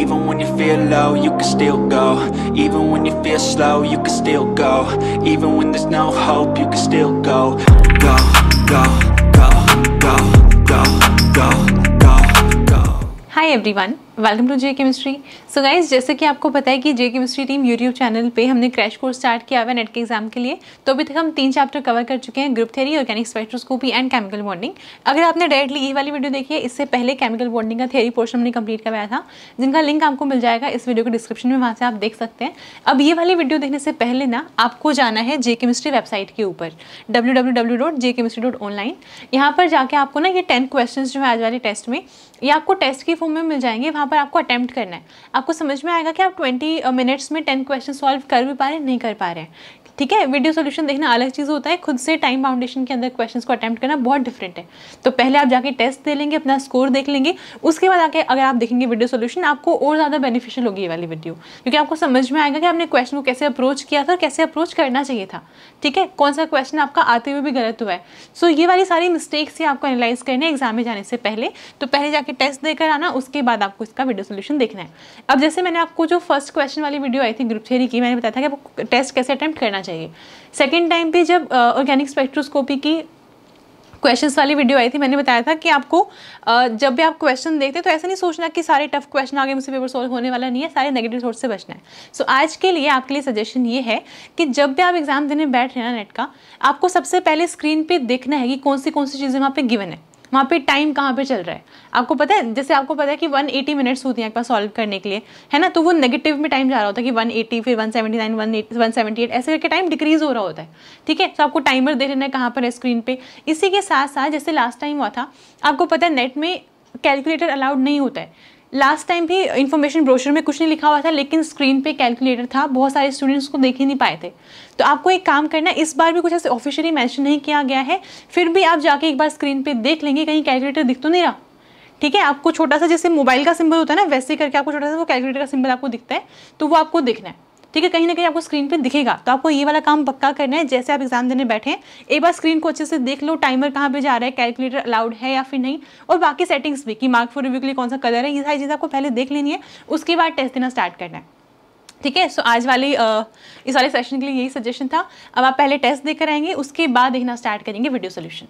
Even when you feel low, you can still go. Even when you feel slow, you can still go. Even when there's no hope, you can still go. Go, go, go, go, go, go, go Hi everyone. Welcome to J chemistry so guys जैसे कि आपको पता है कि J chemistry team YouTube channel पे हमने crash course start किया हुआ है नेट के एग्ज़ाम के लिए। तो अभी तक हम तीन चैप्टर कवर कर चुके हैं group theory organic spectroscopy and chemical bonding अगर आपने डायरेक्टली ये वाली वीडियो देखी है, इससे पहले केमिकल बॉन्डिंग का थेरी पोर्शन हमने कंप्लीट करवाया था, जिनका लिंक आपको मिल जाएगा इस वीडियो के डिस्क्रिप्शन में, वहाँ से आप देख सकते हैं। अब ये वाली वीडियो देखने से पहले ना, आपको जाना है जे केमिस्ट्री वेबसाइट के ऊपर W W W dot J chemistry dot online यहाँ पर जाके आपको ना ये टेन क्वेश्चन जो है आज वाले टेस्ट में, ये आपको टेस्ट की फॉर्म में मिल जाएँगे। वहाँ पर आपको अटैम्प्ट करना है। आपको समझ में आएगा कि आप ट्वेंटी मिनट्स में टेन क्वेश्चन सॉल्व कर भी पा रहे हैं, नहीं कर पा रहे हैं। ठीक है वीडियो सोल्यूशन देखना अलग चीज़ होता है, खुद से टाइम फाउंडेशन के अंदर क्वेश्चन को अटैम्प्ट करना बहुत डिफरेंट है। तो पहले आप जाके टेस्ट दे लेंगे, अपना स्कोर देख लेंगे, उसके बाद आके अगर आप देखेंगे वीडियो सोल्यूशन आपको और ज़्यादा बेनिफिशियल होगी ये वाली वीडियो क्योंकि आपको समझ में आएगा कि आपने क्वेश्चन को कैसे अप्रोच किया था और कैसे अप्रोच करना चाहिए था। ठीक है, कौन सा क्वेश्चन आपका आते हुए भी गलत हुआ है। सो ये वाली सारी मिस्टेक्स ही आपको एनालाइज करने एग्ज़ाम में जाने से पहले। तो पहले जाके टेस्ट देकर आना, उसके बाद आपको इसका वीडियो सोल्यूशन देखना है। अब जैसे मैंने आपको जो फ़र्स्ट क्वेश्चन वाली वीडियो आई थी ग्रुप थ्री की, मैंने बताया था कि आपको टेस्ट कैसे अटैम्प्ट करना चाहिए। सेकेंड टाइम पे जब ऑर्गेनिक स्पेक्ट्रोस्कोपी की क्वेश्चंस वाली वीडियो आई थी मैंने बताया था कि आपको जब भी आप क्वेश्चन देखते हैं तो ऐसा नहीं सोचना कि सारे टफ क्वेश्चन आगे मुझसे पेपर सॉल्व होने वाला नहीं है सारे नेगेटिव सोर्स से बचना है। सो so, आज के लिए आपके लिए सजेशन ये है कि जब भी आप एग्ज़ाम देने बैठ रहे हैं नेट का आपको सबसे पहले स्क्रीन पर देखना है कि कौन सी कौन सी चीज़ें वहाँ पर गिवन है। वहाँ पे टाइम कहाँ पे चल रहा है? आपको पता है, जैसे आपको पता है कि 180 एटी मिनट्स होती हैं एक पास सॉल्व करने के लिए, है ना? तो वो नेगेटिव में टाइम जा रहा होता है कि 180 फिर 179 178 ऐसे करके टाइम डिक्रीज हो रहा होता है, ठीक है? तो आपको टाइमर दे लेना है कहाँ पर है स्क्रीन पर इसी के साथ साथ जैसे लास्ट टाइम हुआ था, आपको पता है नेट में कैलकुलेटर अलाउड नहीं होता है। लास्ट टाइम भी इन्फॉर्मेशन ब्रोशर में कुछ नहीं लिखा हुआ था, लेकिन स्क्रीन पे कैलकुलेटर था, बहुत सारे स्टूडेंट्स को देख ही नहीं पाए थे। तो आपको एक काम करना, इस बार भी कुछ ऐसे ऑफिशियली मेंशन नहीं किया गया है, फिर भी आप जाके एक बार स्क्रीन पे देख लेंगे, कहीं कैलकुलेटर दिख तो नहीं रहा। ठीक है? आपको छोटा सा जैसे मोबाइल का सिंबल होता है ना, वैसे करके आपको छोटा सा वो कैलकुलेटर का सिंबल आपको दिखता है तो वो आपको दिखना है। ठीक है कहीं ना कहीं आपको स्क्रीन पे दिखेगा। तो आपको ये वाला काम पक्का करना है जैसे आप एग्ज़ाम देने बैठे एक बार स्क्रीन को अच्छे से देख लो टाइमर कहाँ पे जा रहा है कैलकुलेटर अलाउड है या फिर नहीं? और बाकी सेटिंग्स भी कि मार्क फॉर रिव्यू के लिए कौन सा कलर है ये सारी चीज़ें आपको पहले देख लेनी है उसके बाद टेस्ट देना स्टार्ट करना है। ठीक है सो आज वाली अ, इस वाले सेशन के लिए यही सजेशन था। अब आप पहले टेस्ट देकर आएँगे उसके बाद देखना स्टार्ट करेंगे video solution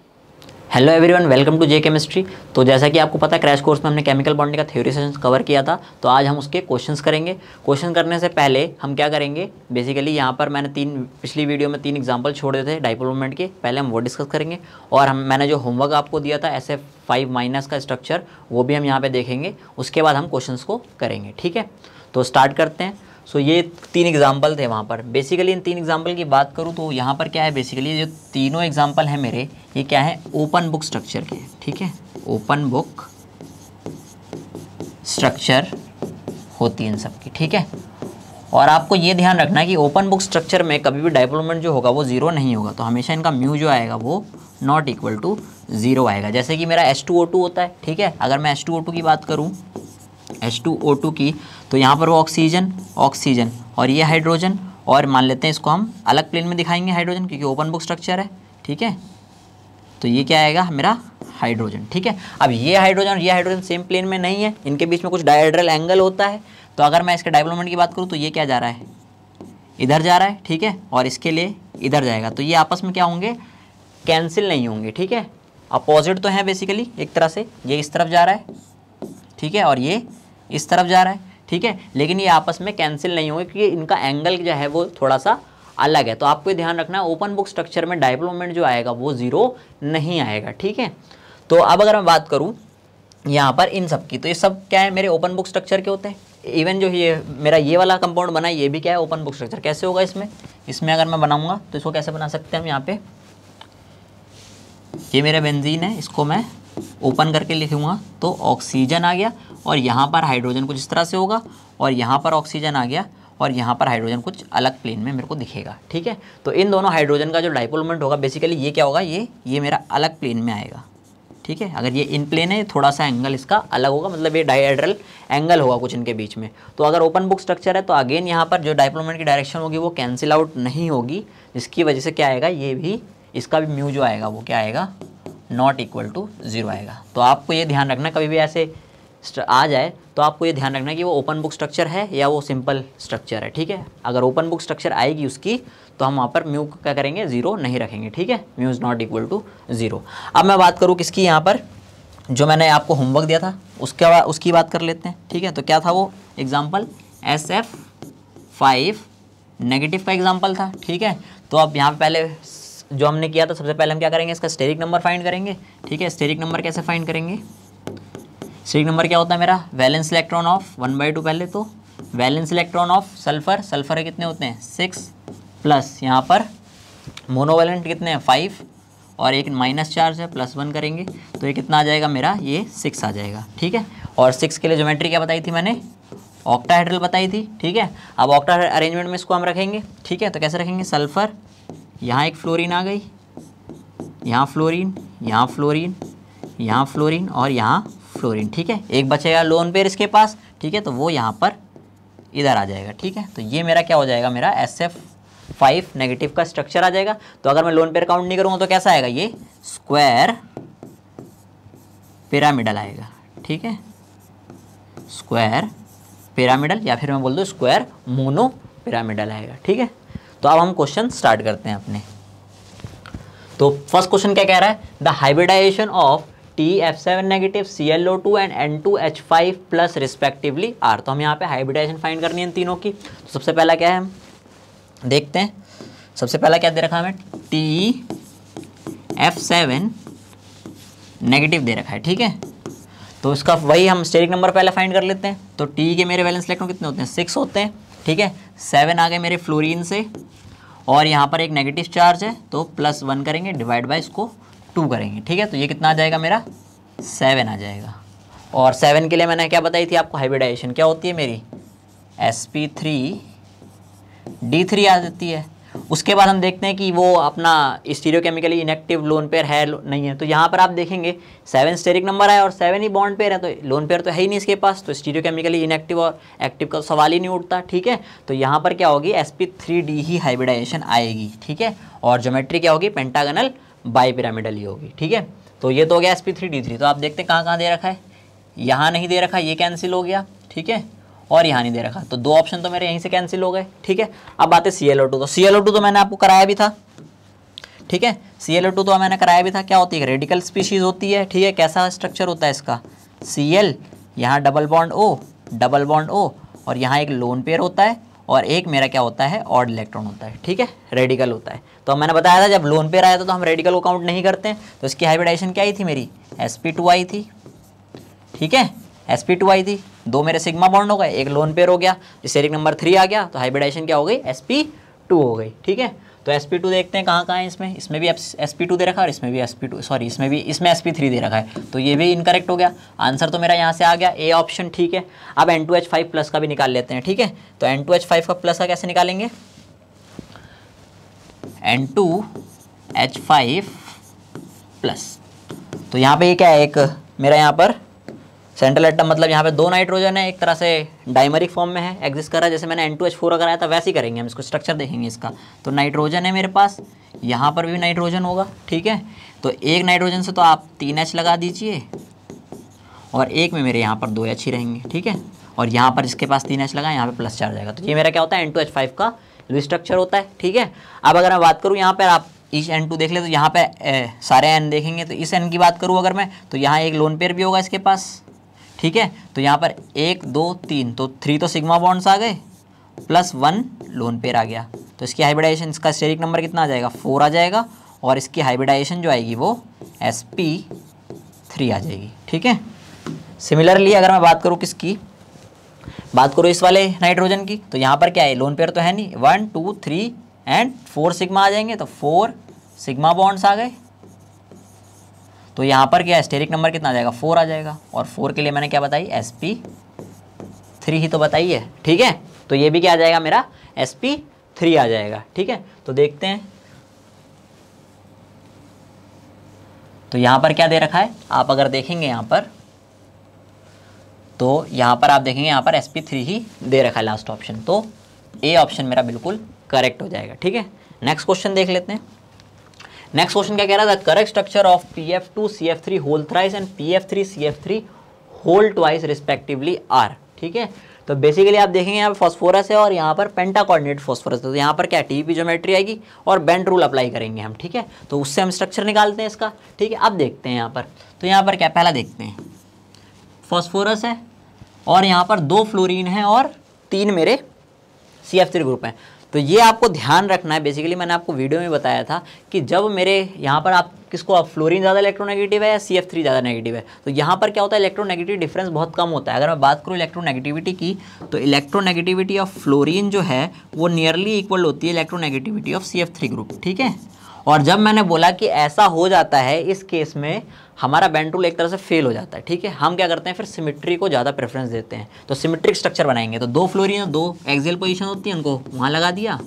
hello everyone welcome to J chemistry तो जैसा कि आपको पता है क्रैश कोर्स में हमने केमिकल बॉन्डिंग का थ्योरी सेशन कवर किया था। तो आज हम उसके क्वेश्चंस करेंगे। क्वेश्चन करने से पहले हम क्या करेंगे? बेसिकली यहाँ पर मैंने तीन, पिछली वीडियो में तीन एग्जांपल छोड़ दिए थे डाइपोल मूवमेंट के। पहले हम वो डिस्कस करेंगे और हम, मैंने जो होमवर्क आपको दिया था एस एफ़ फाइव माइनस का स्ट्रक्चर वो भी हम यहाँ पर देखेंगे। उसके बाद हम क्वेश्चन को करेंगे, ठीक है? तो स्टार्ट करते हैं। सो ये तीन एग्ज़ाम्पल थे वहाँ पर। बेसिकली इन तीन एग्ज़ाम्पल की बात करूँ तो यहाँ पर क्या है? बेसिकली जो तीनों एग्ज़ाम्पल हैं मेरे, ये क्या है? ओपन बुक स्ट्रक्चर के ठीक है? ओपन बुक स्ट्रक्चर होती है इन सब की, ठीक है? और आपको ये ध्यान रखना कि ओपन बुक स्ट्रक्चर में कभी भी डाइप्लोमेंट जो होगा वो ज़ीरो नहीं होगा। तो हमेशा इनका म्यू जो आएगा वो नॉट इक्वल टू ज़ीरो आएगा। जैसे कि मेरा एच टू ओ टू होता है, ठीक है? अगर मैं एच टू ओ टू की बात करूँ एच टू ओ टू की तो यहाँ पर वो ऑक्सीजन ऑक्सीजन और ये हाइड्रोजन और मान लेते हैं इसको हम अलग प्लेन में दिखाएँगे हाइड्रोजन क्योंकि ओपन बुक स्ट्रक्चर है, ठीक है? तो ये क्या आएगा मेरा हाइड्रोजन ठीक है? अब ये हाइड्रोजन और ये हाइड्रोजन सेम प्लेन में नहीं है, इनके बीच में कुछ डायड्रल एंगल होता है तो अगर मैं इसके डेवलपमेंट की बात करूँ तो ये क्या जा रहा है? इधर जा रहा है, ठीक है? और इसके लिए इधर जाएगा तो ये आपस में क्या होंगे? कैंसिल नहीं होंगे, ठीक है? अपोजिट तो है बेसिकली एक तरह से, ये इस तरफ़ जा रहा है, ठीक है? और ये इस तरफ़ जा रहा है ठीक है? लेकिन ये आपस में कैंसिल नहीं होंगे क्योंकि इनका एंगल जो है वो थोड़ा सा अलग है। तो आपको ये ध्यान रखना है ओपन बुक स्ट्रक्चर में डाइप्लोमेंट जो आएगा वो ज़ीरो नहीं आएगा, ठीक है? तो अब अगर मैं बात करूँ यहाँ पर इन सब की तो ये सब क्या है? मेरे ओपन बुक स्ट्रक्चर के होते हैं। इवन जो ये मेरा ये वाला कंपाउंड बना ये भी क्या है ओपन बुक स्ट्रक्चर कैसे होगा इसमें? इसमें अगर मैं बनाऊँगा तो इसको कैसे बना सकते हैं हम यहाँ पे? ये मेरा बेंजीन है, इसको मैं ओपन करके लिखूँगा तो ऑक्सीजन आ गया, और यहाँ पर हाइड्रोजन कुछ इस तरह से होगा, और यहाँ पर ऑक्सीजन आ गया, और यहाँ पर हाइड्रोजन कुछ अलग प्लेन में मेरे को दिखेगा, ठीक है? तो इन दोनों हाइड्रोजन का जो डाइपोल मोमेंट होगा बेसिकली ये क्या होगा? ये ये मेरा अलग प्लेन में आएगा, ठीक है? अगर ये इन प्लेन है थोड़ा सा एंगल इसका अलग होगा मतलब ये डाइड्रल एंगल होगा कुछ इनके बीच में। तो अगर ओपन बुक स्ट्रक्चर है तो अगेन यहाँ पर जो डाइप्लोमेंट की डायरेक्शन होगी, वो कैंसिल आउट नहीं होगी, जिसकी वजह से क्या आएगा? ये भी, इसका भी म्यू जो आएगा, वो क्या आएगा? नॉट इक्वल टू ज़ीरो आएगा। तो आपको ये ध्यान रखना, कभी भी ऐसे आ जाए तो आपको ये ध्यान रखना कि वो ओपन बुक स्ट्रक्चर है या वो सिंपल स्ट्रक्चर है, ठीक है? अगर ओपन बुक स्ट्रक्चर आएगी उसकी तो हम वहाँ पर म्यू क्या करेंगे? ज़ीरो नहीं रखेंगे, ठीक है? Mu is not equal to zero अब मैं बात करूँ किसकी यहाँ पर, जो मैंने आपको होमवर्क दिया था, उसके बाद, उसकी बात कर लेते हैं, ठीक है? तो क्या था वो? Example S F five negative का एग्ज़ाम्पल था, ठीक है? तो अब यहाँ पहले जो हमने किया था, सबसे पहले हम क्या करेंगे, इसका स्टेरिक नंबर फाइंड करेंगे। ठीक है स्टेरिक नंबर कैसे फाइंड करेंगे? स्टेरिक नंबर क्या होता है मेरा? Valence electron of one by two पहले तो। Valence electron of sulphur sulphur कितने होते हैं? सिक्स प्लस यहाँ पर मोनोवेलेंट कितने हैं? फाइव और एक माइनस चार्ज है प्लस वन करेंगे। तो ये कितना आ जाएगा मेरा? ये सिक्स आ जाएगा। ठीक है? और सिक्स के लिए ज्योमेट्री क्या बताई थी मैंने? ऑक्टाहाइड्रल बताई थी। ठीक है? अब ऑक्टा अरेंजमेंट में इसको हम रखेंगे। ठीक है? तो कैसे रखेंगे? सल्फ़र यहाँ एक फ्लोरीन आ गई। यहाँ फ्लोरीन यहाँ फ्लोरीन यहाँ फ्लोरीन और यहाँ फ्लोरीन ठीक है? एक बचेगा लोन पेयर इसके पास, ठीक है? तो वो यहाँ पर इधर आ जाएगा, ठीक है? तो ये मेरा क्या हो जाएगा? मेरा एस एफ़ फाइव नेगेटिव का स्ट्रक्चर आ जाएगा। तो अगर मैं लोन पेयर काउंट नहीं करूँगा तो कैसा आएगा? ये स्क्वायर पिरामिडल आएगा, ठीक है? स्क्वायर पिरामिडल या फिर मैं बोल दूँ स्क्वायर मोनो पिरामिडल आएगा, ठीक है? तो अब हम क्वेश्चन स्टार्ट करते हैं अपने। तो फ़र्स्ट क्वेश्चन क्या कह रहा है? The hybridisation of T F seven negative C L O two and N two H five plus respectively are तो हम यहाँ पे हाइब्रिडाइजेशन फाइंड करनी है तीनों की। तो सबसे पहला क्या है हम? देखते हैं। सबसे पहला क्या दे रखा है हमें? टी एफ़ सेवन नेगेटिव दे रखा है, ठीक है? तो इसका वही हम स्टेरिक नंबर पहले फाइंड कर लेते हैं। तो टी के मेरे वैलेंस इलेक्ट्रॉन कितने होते हैं? सिक्स होते हैं। ठीक है? सेवन आ गए मेरे फ्लोरीन से और यहाँ पर एक नेगेटिव चार्ज है तो प्लस वन करेंगे डिवाइड बाई इसको टू करेंगे, ठीक है? तो ये कितना आ जाएगा मेरा? सेवन आ जाएगा। और सेवन के लिए मैंने क्या बताई थी आपको? हाइब्रिडाइजेशन क्या होती है मेरी? S P three D three आ जाती है। उसके बाद हम देखते हैं कि वो अपना स्टीरियोकेमिकली इनएक्टिव लोन पेयर है, नहीं है। तो यहाँ पर आप देखेंगे सेवन स्टेरिक नंबर है और सेवन ही बॉन्ड पेयर है तो लोन पेयर तो है ही नहीं इसके पास। तो स्टीरियोकेमिकली इनएक्टिव और एक्टिव का सवाल ही नहीं उठता, ठीक है? तो यहाँ पर क्या होगी एस ही हाइब्रिडाइजेशन आएगी, ठीक है? और जोमेट्री क्या होगी पेंटागनल बाई पिरामिडल ही होगी, ठीक है? तो ये तो हो गया एस तो आप देखते हैं कहाँ कहाँ दे रखा है। यहाँ नहीं दे रखा, ये कैंसिल हो गया, ठीक है? और यहाँ नहीं दे रखा। तो दो ऑप्शन तो मेरे यहीं से कैंसिल हो गए, ठीक है? अब है सी एल ओ टू तो सी एल ओ टू तो मैंने आपको कराया भी था, ठीक है? सी एल ओ टू तो मैंने कराया भी था। क्या होती है? रेडिकल स्पीशीज़ होती है, ठीक है? कैसा स्ट्रक्चर होता है इसका? सी एल यहाँ double bond O double bond O और यहाँ एक लोन पेयर होता है, और एक मेरा क्या होता है? ऑड इलेक्ट्रॉन होता है, ठीक है? रेडिकल होता है। तो मैंने बताया था, जब लोन पेयर आया था तो हम रेडिकल को काउंट नहीं करते हैं। तो इसकी हाइब्रिडाइजेशन क्या आई थी मेरी? एस आई थी, ठीक है? एस आई थी। दो मेरे सिग्मा बॉन्ड हो गए, एक लोन पेयर हो गया स्टेरिक नंबर थ्री आ गया तो हाइब्रिडाइजेशन क्या हो गई? एस हो गई, ठीक है? तो एस देखते हैं कहाँ कहाँ है इसमें। इसमें भी एस दे रखा है और इसमें भी एस सॉरी इसमें भी, इसमें एस दे रखा है। तो ये भी इनकरेक्ट हो गया। आंसर तो मेरा यहाँ से आ गया ए ऑप्शन ठीक है? अब N two H five plus का भी निकाल लेते हैं, ठीक है? तो एन टू एच फाइव का प्लस का कैसे निकालेंगे? N two H five plus तो यहाँ पे ये क्या है, एक, मेरा यहाँ पर सेंट्रल एटम मतलब यहाँ पे दो नाइट्रोजन है एक तरह से डाइमरिक फॉर्म में है एग्जिस्ट कर रहा है जैसे मैंने एन टू एच फोर कराया था वैसे ही करेंगे हम इसको स्ट्रक्चर देखेंगे इसका। तो नाइट्रोजन है मेरे पास यहाँ पर भी नाइट्रोजन होगा ठीक है? तो एक नाइट्रोजन से तो आप तीन एच लगा दीजिए और एक में मेरे यहाँ पर दो एच ही रहेंगे ठीक है? और यहाँ पर जिसके पास तीन एच लगा यहाँ पर प्लस चार जाएगा। तो ये मेरा क्या होता है एन टू एच फाइव का स्ट्रक्चर होता है ठीक है? अब अगर मैं बात करूँ यहाँ पर आप ईच एन टू देख ले तो यहाँ पे ए, सारे एन देखेंगे तो इस एन की बात करूँ अगर मैं तो यहाँ एक लोन पेयर भी होगा इसके पास। ठीक है? तो यहाँ पर एक, दो, तीन तो थ्री तो सिग्मा बॉन्ड्स आ गए प्लस वन लोन पेयर आ गया। तो इसकी हाइब्रिडाइजेशन इसका स्टेरिक नंबर कितना आ जाएगा? फोर आ जाएगा और इसकी हाइब्रिडाइजेशन जो आएगी वो एस पी थ्री आ जाएगी। ठीक है? सिमिलरली अगर मैं बात करूँ किसकी? बात करूँ इस वाले नाइट्रोजन की तो यहाँ पर क्या है? लोन पेयर तो है नहीं। One two three and four sigma आ जाएँगे तो फोर सिग्मा बॉन्ड्स आ गए। तो यहाँ पर क्या स्टेरिक नंबर कितना आ जाएगा? फोर आ जाएगा। और फोर के लिए मैंने क्या बताई? एस पी थ्री ही तो बताई है। ठीक है? तो ये भी क्या आ जाएगा मेरा? एस पी थ्री आ जाएगा। ठीक है? तो देखते हैं। तो यहाँ पर क्या दे रखा है? आप अगर देखेंगे यहाँ पर तो यहाँ पर आप देखेंगे यहाँ पर एस पी थ्री ही दे रखा है लास्ट ऑप्शन तो ए ऑप्शन मेरा बिल्कुल करेक्ट हो जाएगा। ठीक है? नेक्स्ट क्वेश्चन देख लेते हैं। नेक्स्ट क्वेश्चन क्या कह रहा था correct structure of P F two C F three whole thrice and P F three C F three whole twice respectively are ठीक है? तो बेसिकली आप देखेंगे यहाँ पर फॉस्फोरस है और यहाँ पर पेंटा कोऑर्डिनेट फॉस्फोरस है। तो यहाँ पर क्या? टीपी ज्योमेट्री आएगी और बेंड रूल अप्लाई करेंगे हम। ठीक है? तो उससे हम स्ट्रक्चर निकालते हैं इसका। ठीक है? अब देखते हैं यहाँ पर। तो यहाँ पर क्या? पहला देखते हैं। फॉस्फोरस है और यहाँ पर दो फ्लोरीन है और तीन मेरे सी एफ़ थ्री ग्रुप हैं। तो ये आपको ध्यान रखना है। बेसिकली मैंने आपको वीडियो में बताया था कि जब मेरे यहाँ पर आप किसको, आप फ्लोरीन ज़्यादा इलेक्ट्रोनेगेटिव है या सी एफ़ थ्री ज़्यादा नेगेटिव है? तो यहाँ पर क्या होता है इलेक्ट्रोनेगेटिव डिफरेंस बहुत कम होता है। अगर मैं बात करूँ इलेक्ट्रोनेगेटिविटी की तो इलेक्ट्रोनेगेटिविटी ऑफ़ फ्लोरिन जो है, वो नियरली इक्वल होती है electronegativity of C F three group ठीक है? और जब मैंने बोला कि ऐसा हो जाता है, इस केस में हमारा बैंड रूल एक तरह से फेल हो जाता है, ठीक है? हम क्या करते हैं, फिर सिमिट्री को ज़्यादा प्रेफरेंस देते हैं। तो सिमिट्रिक स्ट्रक्चर बनाएँगे। तो दो फ्लोरिन दो एक्सियल पोजीशन होती है उनको, वहाँ लगा दिया।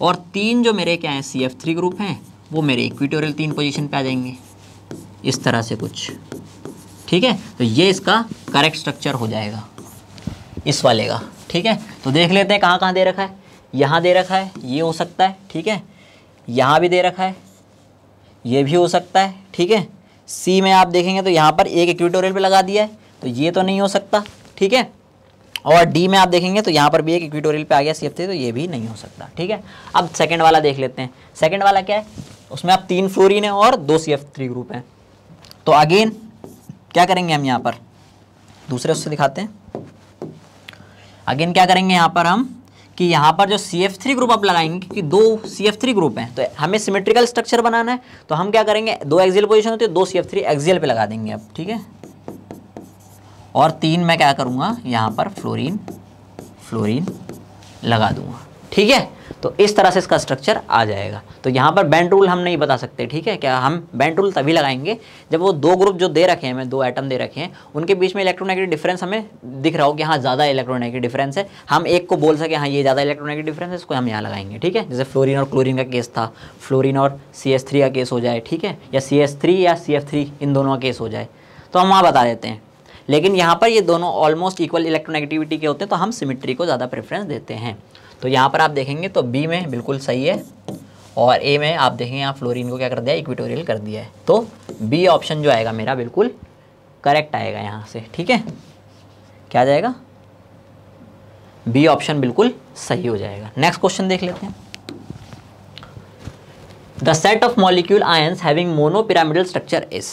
और तीन जो मेरे क्या हैं सी एफ़ थ्री ग्रुप हैं, वो मेरे इक्विटोरियल तीन पोजीशन पर आ जाएँगे। इस तरह से कुछ, ठीक है? तो ये इसका करेक्ट स्ट्रक्चर हो जाएगा, इस वाले का, ठीक है? तो देख लेते हैं कहाँ कहाँ दे रखा है। यहाँ दे रखा है, ये हो सकता है, ठीक है? यहाँ भी दे रखा है। ये भी हो सकता है, ठीक है? सी में आप देखेंगे तो यहाँ पर एक इक्विटोरियल पे लगा दिया है तो ये तो नहीं हो सकता, ठीक है? और डी में आप देखेंगे तो यहाँ पर भी एक इक्विटोरियल पे आ गया सी तो ये भी नहीं हो सकता, ठीक है? अब सेकंड वाला देख लेते हैं। सेकंड वाला क्या है? उसमें आप तीन फ्लोरिन है और दो सी एफ़ थ्री ग्रुप हैं। तो अगेन क्या करेंगे हम यहाँ पर? दूसरे उससे दिखाते हैं। अगेन क्या करेंगे यहाँ पर हम? कि यहाँ पर जो सी एफ़ थ्री ग्रुप आप लगाएँगे, क्योंकि दो सी एफ़ थ्री ग्रुप हैं तो हमें सिमेट्रिकल स्ट्रक्चर बनाना है तो हम क्या करेंगे, दो एक्सियल पोजिशन होती है, दो सी एफ़ थ्री एक्सियल पे लगा देंगे आप ठीक है? और तीन मैं क्या करूँगा, यहाँ पर फ्लोरिन फ्लोरिन लगा दूँगा, ठीक है? तो इस तरह से इसका स्ट्रक्चर आ जाएगा। तो यहाँ पर बैंड रूल हम नहीं बता सकते, ठीक है? क्या हम बैंड रूल तभी लगाएँगे जब वो दो ग्रुप जो दे रखे हैं, हमें दो एटम दे रखे हैं, उनके बीच में इलेक्ट्रोनेगेटिव डिफरेंस हमें दिख रहा हो कि हाँ ज़्यादा इलेक्ट्रोनेगेटिव डिफरेंस है। हम एक को बोल सके हाँ ये ज़्यादा इलेक्ट्रोनेगेटिव डिफरेंस है, इसको हम यहाँ लगाएँगे, ठीक है? जैसे फ्लोरिन और क्लोरिन का केस था। फ्लोरिन और सी का केस हो जाए, ठीक है? या सी या सी इन दोनों का केस हो जाए। तो हम वहाँ बता देते हैं। लेकिन यहाँ पर ये दोनों ऑलमोस्ट इक्वल इलेक्ट्रोनेगेटिविटी के होते हैं तो हम सिमिट्री को ज़्यादा प्रेफरेंस देते हैं। तो यहाँ पर आप देखेंगे तो बी में बिल्कुल सही है और ए में आप देखेंगे यहाँ फ्लोरिन को क्या कर दिया इक्विटोरियल कर दिया है। तो बी ऑप्शन जो आएगा मेरा बिल्कुल करेक्ट आएगा यहाँ से, ठीक है? क्या जाएगा? बी ऑप्शन बिल्कुल सही हो जाएगा। नेक्स्ट क्वेश्चन देख लेते हैं। The set of molecule ions having mono pyramidal structure is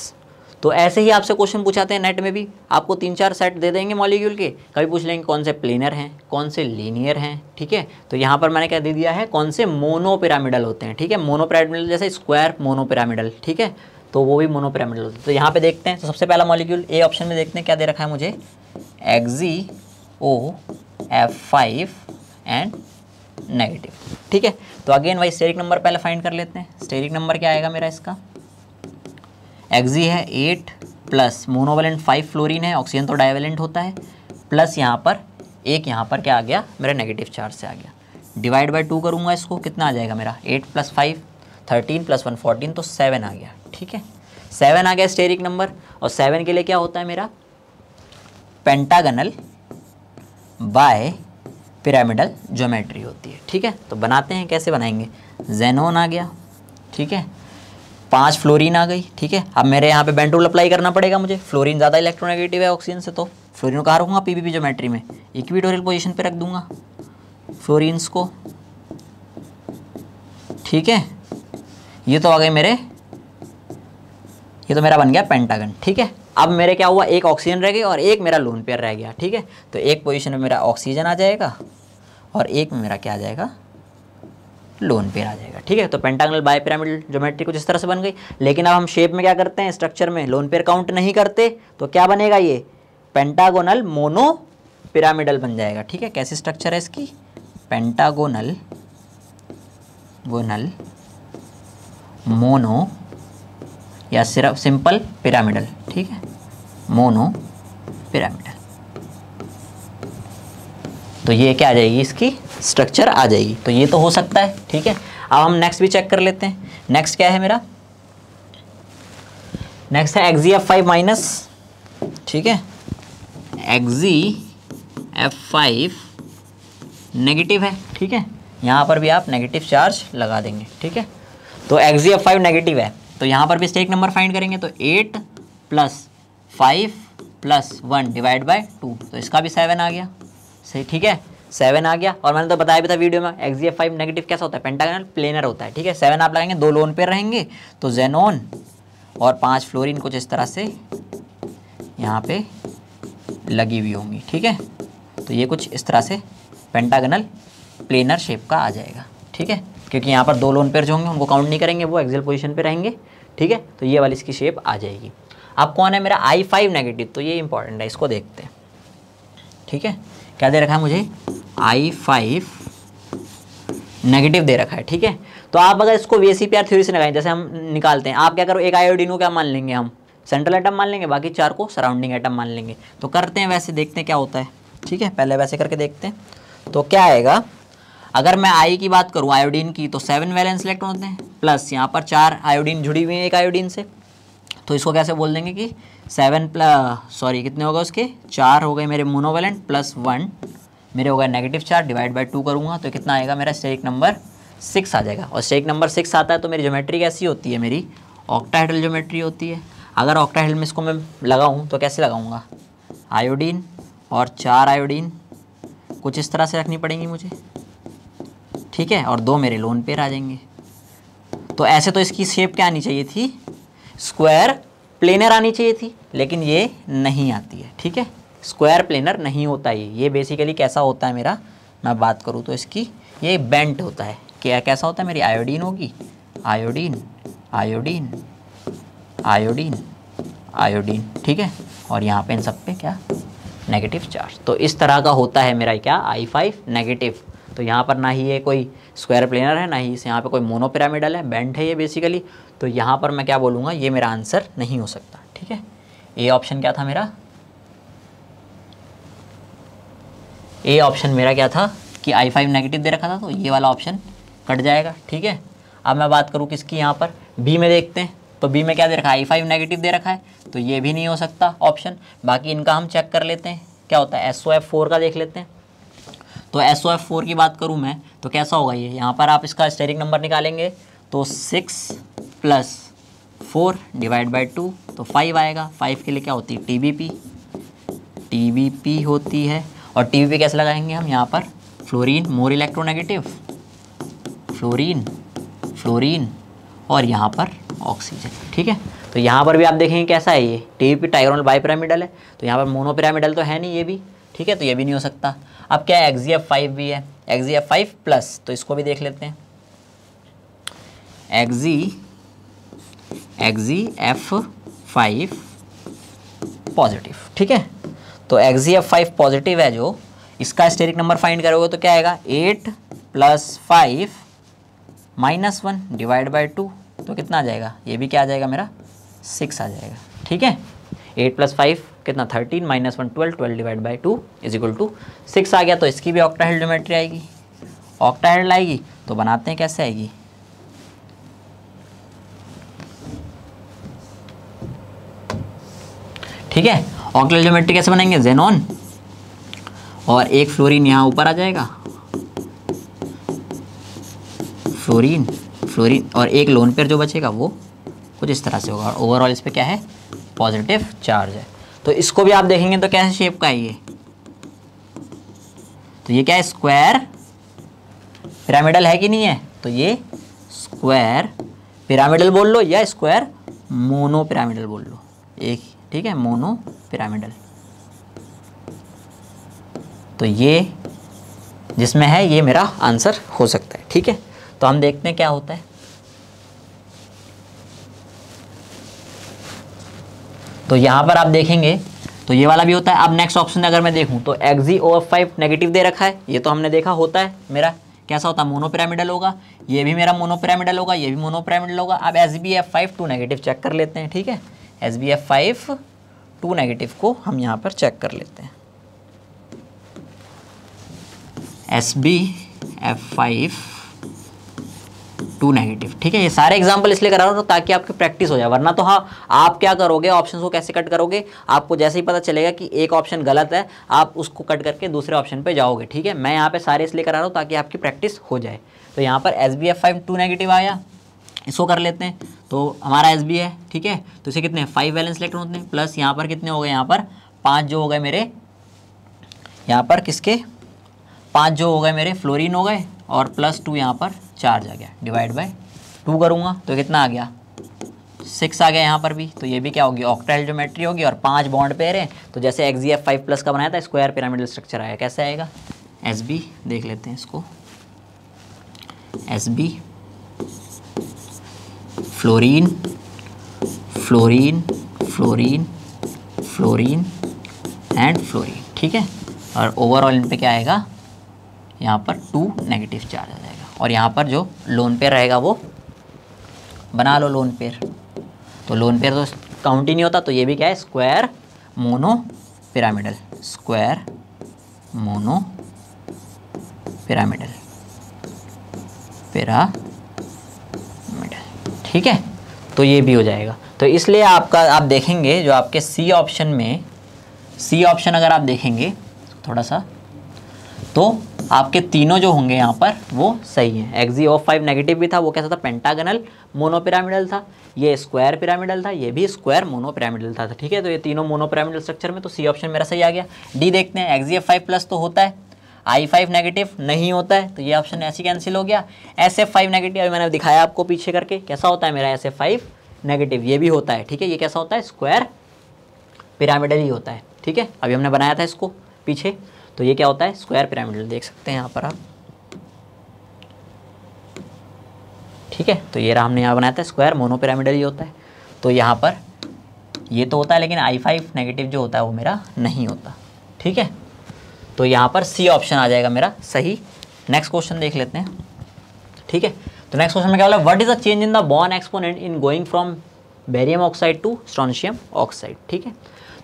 तो ऐसे ही आपसे क्वेश्चन पूछाते हैं नेट में भी। आपको तीन चार सेट दे देंगे मॉलिक्यूल के। कभी पूछ लेंगे कौन से प्लेनर हैं, कौन से लीनियर हैं, ठीक है? तो यहाँ पर मैंने क्या दे दिया है, कौन से मोनोपिरामिडल होते हैं, ठीक है? मोनोपिरामिडल जैसे स्क्वायर मोनोपिरामिडल ठीक है? तो वो भी मोनोपिरामिडल होते हैं। तो यहाँ पे देखते हैं तो सबसे पहला मॉलिक्यूल ए ऑप्शन में देखते हैं, क्या दे रखा है मुझे? X E O F five and negative ठीक है? तो अगेन भाई स्टेरिक नंबर पहले फाइंड कर लेते हैं। स्टेरिक नंबर क्या आएगा मेरा इसका? एक्जी है eight plus monovalent five fluorine है ऑक्सीजन तो डाइवेलेंट होता है प्लस यहाँ पर एक यहाँ पर क्या आ गया? मेरा नेगेटिव चार्ज से आ गया। डिवाइड बाई टू करूँगा इसको, कितना आ जाएगा मेरा? Eight plus five thirteen plus one fourteen तो सेवन आ गया, ठीक है? सेवन आ गया स्टेरिक नंबर और सेवन के लिए क्या होता है मेरा? पेंटागनल बाय पिरामिडल ज्योमेट्री होती है, ठीक है? तो बनाते हैं, कैसे बनाएँगे? जेनोन आ गया, ठीक है? पाँच फ्लोरीन आ गई, ठीक है? अब मेरे यहाँ पे बेंटूल अप्लाई करना पड़ेगा मुझे। फ्लोरीन ज़्यादा इलेक्ट्रोनेगेटिव है ऑक्सीजन से तो फ्लोरिन को कहाँ रखूँगा पी पी ज्योमेट्री में। इक्विटोरियल पोजीशन पे रख दूँगा फ्लोरिन्स को। ठीक है? ये तो आ गए मेरे, ये तो मेरा बन गया पेंटागन ठीक है? अब मेरे क्या हुआ? एक ऑक्सीजन रह गई और एक मेरा लोन पेयर रह गया, ठीक है? तो एक पोजीशन में मेरा ऑक्सीजन आ जाएगा और एक में मेरा क्या आ जाएगा? लोन पेयर आ जाएगा, ठीक है? तो पेंटागनल बाय पिरामिडल ज्योमेट्री कुछ इस तरह से बन गई। लेकिन अब हम शेप में क्या करते हैं? स्ट्रक्चर में। लोन पेयर काउंट नहीं करते तो क्या बनेगा ये? पेंटागोनल मोनो पिरामिडल बन जाएगा, ठीक है? कैसी स्ट्रक्चर है इसकी? पेंटागोनल गोनल मोनो या सिर्फ़ सिंपल पिरामिडल ठीक है? मोनो पिरामिडल तो ये क्या आ जाएगी इसकी? स्ट्रक्चर आ जाएगी। तो ये तो हो सकता है, ठीक है? अब हम नेक्स्ट भी चेक कर लेते हैं। नेक्स्ट क्या है मेरा? नेक्स्ट है एक्जी एफ़ फाइव माइनस ठीक है? एक्जी एफ़ फाइव नेगेटिव है, ठीक है? यहाँ पर भी आप नेगेटिव चार्ज लगा देंगे, ठीक है? तो एक्जी एफ़ फाइव नेगेटिव है। तो यहाँ पर भी स्टेक नंबर फाइंड करेंगे तो eight plus five plus one divide by two तो इसका भी सेवन आ गया। सही, ठीक है? सेवन आ गया। और मैंने तो बताया भी था वीडियो में X G F five negative कैसा होता है? पेंटागनल प्लेनर होता है, ठीक है? सेवन आप लगाएँगे, दो लोन पे रहेंगे तो जेनोन और पाँच फ्लोरिन कुछ इस तरह से यहाँ पे लगी हुई होंगी, ठीक है? तो ये कुछ इस तरह से पेंटागनल प्लेनर शेप का आ जाएगा, ठीक है? क्योंकि यहाँ पर दो लोन पेयर जो होंगे, उनको काउंट नहीं करेंगे, वो एक्सेल पोजीशन पे रहेंगे, ठीक है? तो ये वाली इसकी शेप आ जाएगी। अब कौन है मेरा? आई फाइव नेगेटिव तो ये इंपॉर्टेंट है, इसको देखते हैं, ठीक है? क्या दे रखा है मुझे? आई फाइव नेगेटिव दे रखा है, ठीक है? तो आप अगर इसको वी सी थ्योरी से लगाएँ, जैसे हम निकालते हैं, आप क्या करो, एक आयोडीन को क्या मान लेंगे हम? सेंट्रल एटम मान लेंगे, बाकी चार को सराउंडिंग एटम मान लेंगे। तो करते हैं वैसे, देखते हैं क्या होता है, ठीक है? पहले वैसे करके देखते हैं। तो क्या आएगा, अगर मैं आई की बात करूँ आयोडीन की तो सेवन वैलेंस इलेक्ट्रॉन होते हैं प्लस यहाँ पर चार आयोडीन जुड़ी हुई है एक आयोडीन से। तो इसको कैसे बोल देंगे कि सेवन प्लस सॉरी कितने हो गए उसके? चार हो गए मेरे मोनोवेलेंट प्लस वन मेरे हो गए नेगेटिव चार डिवाइड बाई टू करूँगा तो कितना आएगा मेरा? स्टेरिक नंबर सिक्स आ जाएगा। और स्टेरिक नंबर सिक्स आता है तो मेरी ज्योमेट्री कैसी होती है मेरी? ऑक्टाहेड्रल ज्योमेट्री होती है। अगर ऑक्टाहेड्रल में इसको मैं लगाऊँ तो कैसे लगाऊँगा? आयोडीन और चार आयोडीन कुछ इस तरह से रखनी पड़ेंगी मुझे। ठीक है? और दो मेरे लोन पेयर आ जाएँगे। तो ऐसे तो इसकी शेप क्या आनी चाहिए थी? स्क्वायर प्लेनर आनी चाहिए थी, लेकिन ये नहीं आती है, ठीक है? स्क्वायर प्लेनर नहीं होता ये। ये बेसिकली कैसा होता है मेरा? मैं बात करूँ तो इसकी। ये बेंट होता है। क्या, कैसा होता है? मेरी आयोडीन होगी। आयोडीन आयोडीन आयोडीन आयोडीन ठीक है? और यहाँ पे इन सब पे क्या? नेगेटिव चार्ज तो इस तरह का होता है मेरा क्या? आई फाइव नेगेटिव तो यहाँ पर ना ही ये कोई स्क्वायर प्लेनर है, ना ही इस यहाँ पे कोई मोनो पिरामिडल है। बेंट है ये बेसिकली तो यहाँ पर मैं क्या बोलूँगा? ये मेरा आंसर नहीं हो सकता, ठीक है? ए ऑप्शन क्या था मेरा? ए ऑप्शन मेरा क्या था? कि आई फाइव नेगेटिव दे रखा था तो ये वाला ऑप्शन कट जाएगा, ठीक है? अब मैं बात करूँ किसकी यहाँ पर? बी में देखते हैं तो बी में क्या दे रखा है? आई फाइव नेगेटिव दे रखा है तो ये भी नहीं हो सकता ऑप्शन बाकी इनका हम चेक कर लेते हैं, क्या होता है? एस ओ एफ़ फोर का देख लेते हैं। तो एस ओ एफ़ फोर की बात करूँ मैं तो कैसा होगा ये? यहाँ पर आप इसका स्टेरिंग नंबर निकालेंगे तो six plus four divide by two तो फाइव आएगा। फाइव के लिए क्या होती है? T B P T B P होती है। और टी बी पी कैसे लगाएँगे हम? यहाँ पर fluorine more electronegative fluorine fluorine और यहाँ पर ऑक्सीजन ठीक है? तो यहाँ पर भी आप देखेंगे कैसा है ये। T B P trigonal bipyramidal है। तो यहाँ पर मोनो पिरामिडल तो है नहीं ये भी। ठीक है? तो ये भी नहीं हो सकता। अब क्या है? एक्जी एफ़ फाइव भी है। एक्जी एफ़ फाइव प्लस तो इसको भी देख लेते हैं। X E X E F five positive ठीक है? तो एक्जी एफ़ फाइव पॉजिटिव है जो, इसका स्टेरिक नंबर फाइंड करोगे तो क्या आएगा? Eight plus five minus one divide by two तो कितना आ जाएगा? ये भी क्या आ जाएगा मेरा? सिक्स आ जाएगा, ठीक है? एट प्लस फाइव कितना? Thirteen minus one twelve twelve divide by two is equal to six आ गया तो इसकी भी ऑक्टाहेड ज्योमेट्री आएगी। ऑक्टाहेड आएगी तो बनाते हैं कैसे आएगी? ठीक है? ऑक्टल ज्योमेट्री कैसे बनाएँगे जेनॉन और एक फ्लोरीन यहाँ ऊपर आ जाएगा। फ्लोरीन फ्लोरीन और एक लोन पेयर जो बचेगा वो कुछ इस तरह से होगा। और ओवरऑल इस पर क्या है? पॉजिटिव चार्ज है। तो इसको भी आप देखेंगे तो कैसे शेप का है ये? तो ये क्या है? स्क्वायर पिरामिडल है कि नहीं है? तो ये स्क्वायर पिरामिडल बोल लो या स्क्वायर मोनो पिरामिडल बोल लो। एक ठीक है, मोनो पिरामिडल। तो ये जिसमें है, ये मेरा आंसर हो सकता है, ठीक है? तो हम देखते हैं क्या होता है। तो यहाँ पर आप देखेंगे तो ये वाला भी होता है। अब नेक्स्ट ऑप्शन अगर मैं देखूँ तो X E O F five negative दे रखा है। ये तो हमने देखा होता है, मेरा कैसा होता है, मोनो पिरामिडल होगा। ये भी मेरा मोनो पिरामिडल होगा, ये भी मोनो पिरामिडल होगा। अब S B F five two negative check कर लेते हैं, ठीक है? S B F five, two negative को हम यहाँ पर चेक कर लेते हैं। S B F five, two negative. ठीक है, ये सारे एग्ज़ाम्पल इसलिए करा रहा हूँ ताकि आपकी प्रैक्टिस हो जाए। वरना तो हाँ आप क्या करोगे ऑप्शन को कैसे कट करोगे? आपको जैसे ही पता चलेगा कि एक ऑप्शन गलत है, आप उसको कट करके दूसरे ऑप्शन पे जाओगे। ठीक है, मैं यहाँ पे सारे इसलिए करा रहा हूँ ताकि आपकी प्रैक्टिस हो जाए। तो यहाँ पर S B F five, two negative आया। इसको कर लेते हैं। तो हमारा एस बी है ठीक है? तो इसे कितने फाइव बैलेंस इलेक्ट्रॉन होते हैं। प्लस यहाँ पर कितने हो गए? यहाँ पर पाँच जो हो गए मेरे, यहाँ पर किसके? पाँच जो हो गए मेरे फ्लोरीन हो गए और प्लस टू यहाँ पर चार्ज आ गया। डिवाइड बाय टू करूँगा तो कितना आ गया? सिक्स आ गया यहाँ पर भी। तो ये भी क्या होगी? ऑक्टाइल ज्योमेट्री होगी और पाँच बॉन्ड पेयर हैं। तो जैसे एक्स एफ़ फाइव प्लस का बनाया था स्क्वायर पिरामिडल स्ट्रक्चर आया। कैसे आएगा? एस बी देख लेते हैं इसको। S B fluorine fluorine fluorine fluorine and fluorine ठीक है? और ओवरऑल इन पे क्या आएगा? यहाँ पर टू नेगेटिव चार्ज आ जाएगा और यहाँ पर जो लोन पेयर रहेगा वो, बना लो लोन पेयर तो लोन पेयर तो काउंट ही नहीं होता तो ये भी क्या है? Square mono pyramidal square mono pyramidal pyramidal ठीक है? तो ये भी हो जाएगा। तो इसलिए आपका, आप देखेंगे जो आपके सी ऑप्शन में सी ऑप्शन अगर आप देखेंगे, थोड़ा सा तो आपके तीनों जो होंगे यहाँ पर, वो सही हैं। एक्जी ऑफ़ फाइव नेगेटिव भी था, वो कैसा था? पेंटागनल मोनो पिरामिडल था। ये स्क्वायर पिरामिडल था, ये भी स्क्वायर मोनो पिरामिडल था, ठीक है? तो ये तीनों मोनो पिरामिडल स्ट्रक्चर में तो सी ऑप्शन मेरा सही आ गया। डी देखते हैं एक्जी एफ़ फाइव प्लस तो होता है। आई फाइव नेगेटिव नहीं होता है तो ये ऑप्शन ऐसे कैंसिल हो गया। एस एफ़ फाइव नेगेटिव अभी मैंने दिखाया आपको पीछे करके, कैसा होता है मेरा एस एफ़ फाइव नेगेटिव ये भी होता है, ठीक है? ये कैसा होता है? स्क्वायर पिरामिडल ही होता है, ठीक है? अभी हमने बनाया था इसको पीछे तो ये क्या होता है? स्क्वायर पिरामिडल देख सकते हैं यहाँ पर आप। ठीक है? तो ये रहा हमने यहाँ बनाया था स्क्वायर मोनो पिरामिडल ही होता है। तो यहाँ पर ये तो होता है, लेकिन आई फाइव नेगेटिव जो होता है, वो मेरा नहीं होता, ठीक है? तो यहाँ पर सी ऑप्शन आ जाएगा मेरा, सही। नेक्स्ट क्वेश्चन देख लेते हैं। ठीक है? तो नेक्स्ट क्वेश्चन में क्या बोला? What is the change in the Born exponent in going from barium oxide to strontium oxide ठीक है?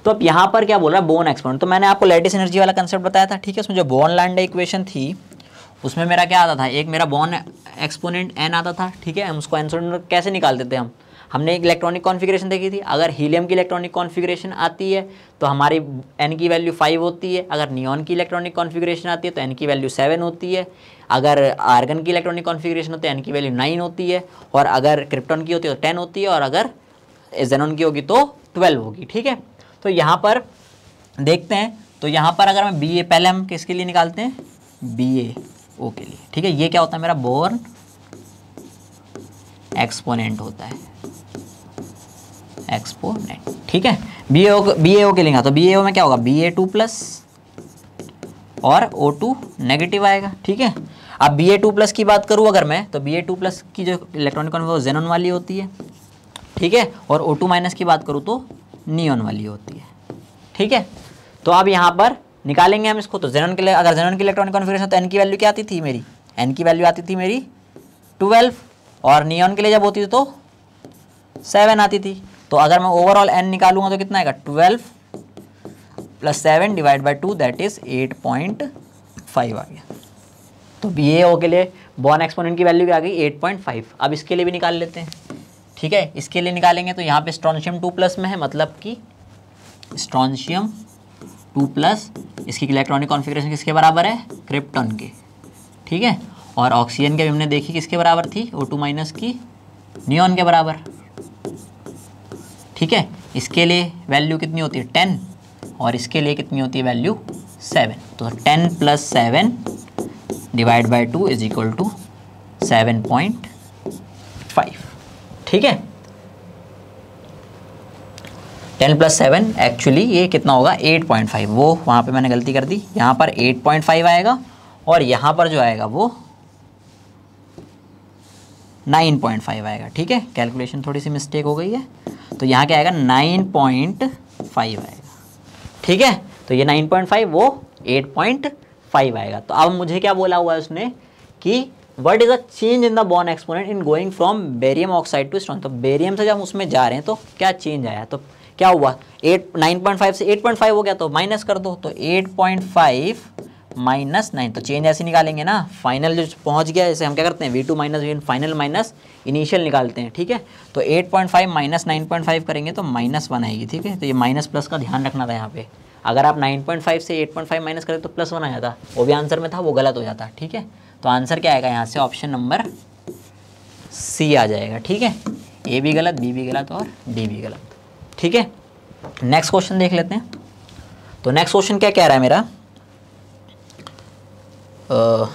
तो अब यहाँ पर क्या बोल? रहा है बोन एक्सपोनेंट तो मैंने आपको लेटेस्ट एनर्जी वाला कंसेप्ट बताया था, ठीक है? उसमें जो बॉन लैंड इक्वेशन थी, उसमें मेरा क्या आता था? एक मेरा बॉन एक्सपोनेंट एन आता था, ठीक है? हम उसको एन कैसे निकालते थे हम? हमने एक इलेक्ट्रॉनिक कॉन्फ़िगरेशन देखी थी। अगर हीलियम की इलेक्ट्रॉनिक कॉन्फ़िगरेशन आती है तो हमारी एन की वैल्यू फाइव होती है। अगर नियॉन की इलेक्ट्रॉनिक कॉन्फ़िगरेशन आती है तो एन की वैल्यू सेवन होती है। अगर आर्गन की इलेक्ट्रॉनिक कॉन्फ़िगरेशन होती है एन की वैल्यू नाइन होती है। और अगर क्रिप्टॉन की होती है तो टेन होती है। और अगर जेनॉन की होगी तो ट्वेल्व होगी, ठीक है? तो यहाँ पर देखते हैं। तो यहाँ पर अगर मैं बी ए पहले हम किसके लिए निकालते हैं? बी ए ओ के लिए, ठीक है? ये क्या होता है मेरा? बोर्न एक्सपोनेंट होता है। एक्सपोनेंट ठीक है? बी ए बी ए के लेंगे तो बी ए में क्या होगा? बी ए टू प्लस और ओ टू नेगेटिव आएगा, ठीक है? अब बी ए टू प्लस की बात करूँ अगर मैं तो बी ए टू प्लस की जो इलेक्ट्रॉनिक वो जेनोन वाली होती है, ठीक है? और ओ टू माइनस की बात करूँ तो नियॉन वाली होती है, ठीक है? तो अब यहाँ पर निकालेंगे हम इसको तो जेनन के लिए अगर जेनन की इलेक्ट्रॉनिक कॉन्फ़िगरेशन तो एन की वैल्यू क्या आती थी मेरी? एन की वैल्यू आती थी मेरी ट्वेल्व और नियॉन के लिए जब होती थी तो सेवन आती थी। तो अगर मैं ओवरऑल एन निकालूँगा तो कितना आएगा? Twelve plus seven divide by two that is eight point five आ गया। तो बी ए ओ के लिए बॉन एक्सपोनेंट की वैल्यू भी आ गई? एट पॉइंट फाइव अब इसके लिए भी निकाल लेते हैं। ठीक है? इसके लिए निकालेंगे तो यहाँ पे स्ट्रॉन्शियम टू प्लस में है मतलब कि स्ट्रॉन्शियम टू प्लस इसकी इलेक्ट्रॉनिक कॉन्फ़िगरेशन किसके बराबर है? क्रिप्टन के। ठीक है? और ऑक्सीजन के भी हमने देखी किसके बराबर थी? ओ टू माइनस की नियॉन के बराबर। ठीक है? इसके लिए वैल्यू कितनी होती है? टेन और इसके लिए कितनी होती है वैल्यू सेवन तो ten plus seven divide by two is equal to seven point five ठीक है? टेन प्लस सेवन एक्चुअली ये कितना होगा? एट पॉइंट फाइव वो वहाँ पे मैंने गलती कर दी। यहाँ पर एट पॉइंट फाइव आएगा और यहाँ पर जो आएगा वो नाइन पॉइंट फाइव आएगा, ठीक है? कैलकुलेशन थोड़ी सी मिस्टेक हो गई है। तो यहाँ क्या आएगा? नाइन पॉइंट फाइव आएगा, ठीक है? तो ये नाइन पॉइंट फाइव, वो एट पॉइंट फाइव आएगा। तो अब मुझे क्या बोला हुआ है उसने कि what is a change in the Born exponent in going from barium oxide to strong तो बेरियम से जब उसमें जा रहे हैं तो क्या चेंज आया? तो क्या हुआ? एट, नाइन पॉइंट फाइव से एट पॉइंट फाइव हो गया तो माइनस कर दो। तो eight point five minus nine तो चेंज ऐसे निकालेंगे ना, फाइनल जो पहुँच गया जैसे हम क्या करते हैं V two minus V final minus initial निकालते हैं, ठीक है? तो eight point five minus nine point five करेंगे तो माइनस वन आएगी, ठीक है? तो ये माइनस प्लस का ध्यान रखना था यहाँ पे। अगर आप नाइन पॉइंट फाइव से एट पॉइंट फाइव माइनस करें तो प्लस वन आ जाता वो भी आंसर में था, वो गलत हो जाता, ठीक है? तो आंसर क्या आएगा यहाँ से? ऑप्शन नंबर सी आ जाएगा, ठीक है? ए भी गलत बी भी गलत और डी भी गलत, ठीक है? नेक्स्ट क्वेश्चन देख लेते हैं। तो नेक्स्ट क्वेश्चन क्या कह रहा है मेरा? तो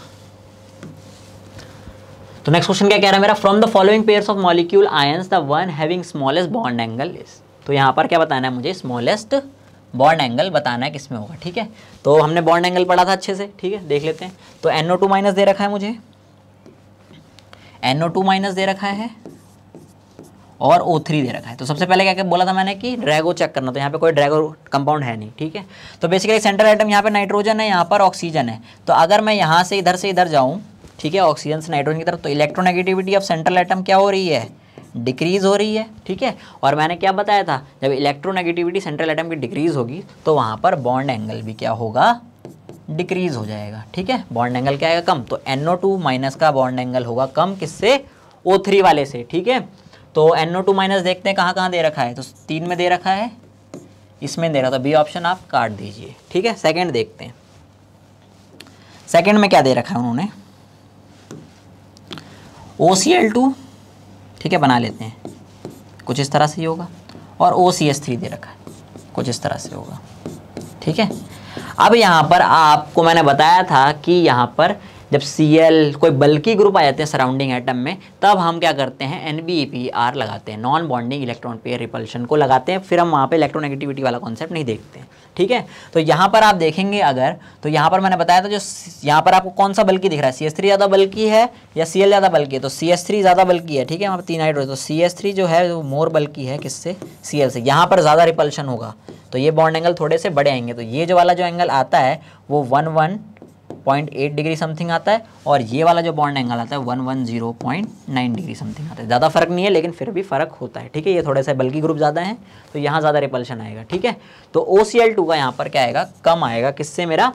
नेक्स्ट क्वेश्चन क्या कह रहा है मेरा? From the following pairs of molecule ions the one having smallest bond angle is तो यहाँ पर क्या बताना है मुझे? स्मॉलेस्ट बॉन्ड एंगल बताना है किसमें होगा, ठीक है? तो हमने बॉन्ड एंगल पढ़ा था अच्छे से, ठीक है? देख लेते हैं। तो एनओ टू माइनस दे रखा है मुझे। एनओ टू माइनस दे रखा है। और ओ थ्री दे रखा है। तो सबसे पहले क्या क्या बोला था मैंने कि ड्रैगो चेक करना तो यहाँ पे कोई ड्रैगो कंपाउंड है नहीं, ठीक है? तो बेसिकली सेंट्रल आइटम यहाँ पे नाइट्रोजन है, यहाँ पर ऑक्सीजन है। तो अगर मैं यहाँ से इधर से इधर जाऊँ, ठीक है ऑक्सीजन से नाइट्रोजन की तरफ़ तो इलेक्ट्रोनेगेटिविटी ऑफ़ सेंट्रल आइटम क्या हो रही है? डिक्रीज़ हो रही है, ठीक है? और मैंने क्या बताया था, जब इलेक्ट्रोनेगेटिविटी सेंट्रल आइटम की डिक्रीज़ होगी तो वहाँ पर बॉन्ड एंगल भी क्या होगा? डिक्रीज़ हो जाएगा, ठीक है? बॉन्ड एंगल क्या आएगा? कम। तो NO2 माइनस का बॉन्ड एंगल होगा कम किससे? O3 वाले से, ठीक है? तो एन ओ टू माइनस देखते हैं कहाँ कहाँ दे रखा है। तो तीन में दे रखा है। इसमें दे रहा था बी ऑप्शन आप काट दीजिए। ठीक है? सेकंड देखते हैं। सेकंड में क्या दे रखा है उन्होंने? ओ सी एल टू ठीक है? बना लेते हैं। कुछ इस तरह से ही होगा। और ओ सी एस थ्री दे रखा है। कुछ इस तरह से होगा। ठीक है? अब यहाँ पर आपको मैंने बताया था कि यहाँ पर जब Cl कोई बल्कि ग्रुप आ जाते हैं सराउंडिंग एटम में, तब हम क्या करते हैं? NBPR लगाते हैं। Non bonding electron pair repulsion को लगाते हैं। फिर हम वहाँ पे इलेक्ट्रोनेगेटिविटी वाला कॉन्सेप्ट नहीं देखते हैं। ठीक है? तो यहाँ पर आप देखेंगे अगर तो यहाँ पर मैंने बताया था जो यहाँ पर आपको कौन सा बल्कि दिख रहा है? सी एस थ्री ज़्यादा बल्कि है या सी एल ज़्यादा बल्कि है? तो सी एस थ्री ज़्यादा बल्कि है। ठीक है? वहाँ पर तीन हाइड्रोजन तो सी एस थ्री जो है, वो मोर बल्कि है किससे? सी एल से। यहाँ पर ज़्यादा रिपल्शन होगा। तो ये बॉन्ड एंगल थोड़े से बड़े आएँगे। तो ये जो वाला जो एंगल आता है, वो one one point eight degree something आता है और ये वाला जो बॉन्ड एंगल आता है one one zero point nine degree something आता है। ज़्यादा फ़र्क नहीं है लेकिन फिर भी फ़र्क होता है ठीक है? ये थोड़े से बल्कि ग्रुप ज़्यादा है तो यहाँ ज़्यादा रिपल्शन आएगा ठीक है? तो ओ सी एल टू का यहाँ पर क्या आएगा? कम आएगा। किससे? मेरा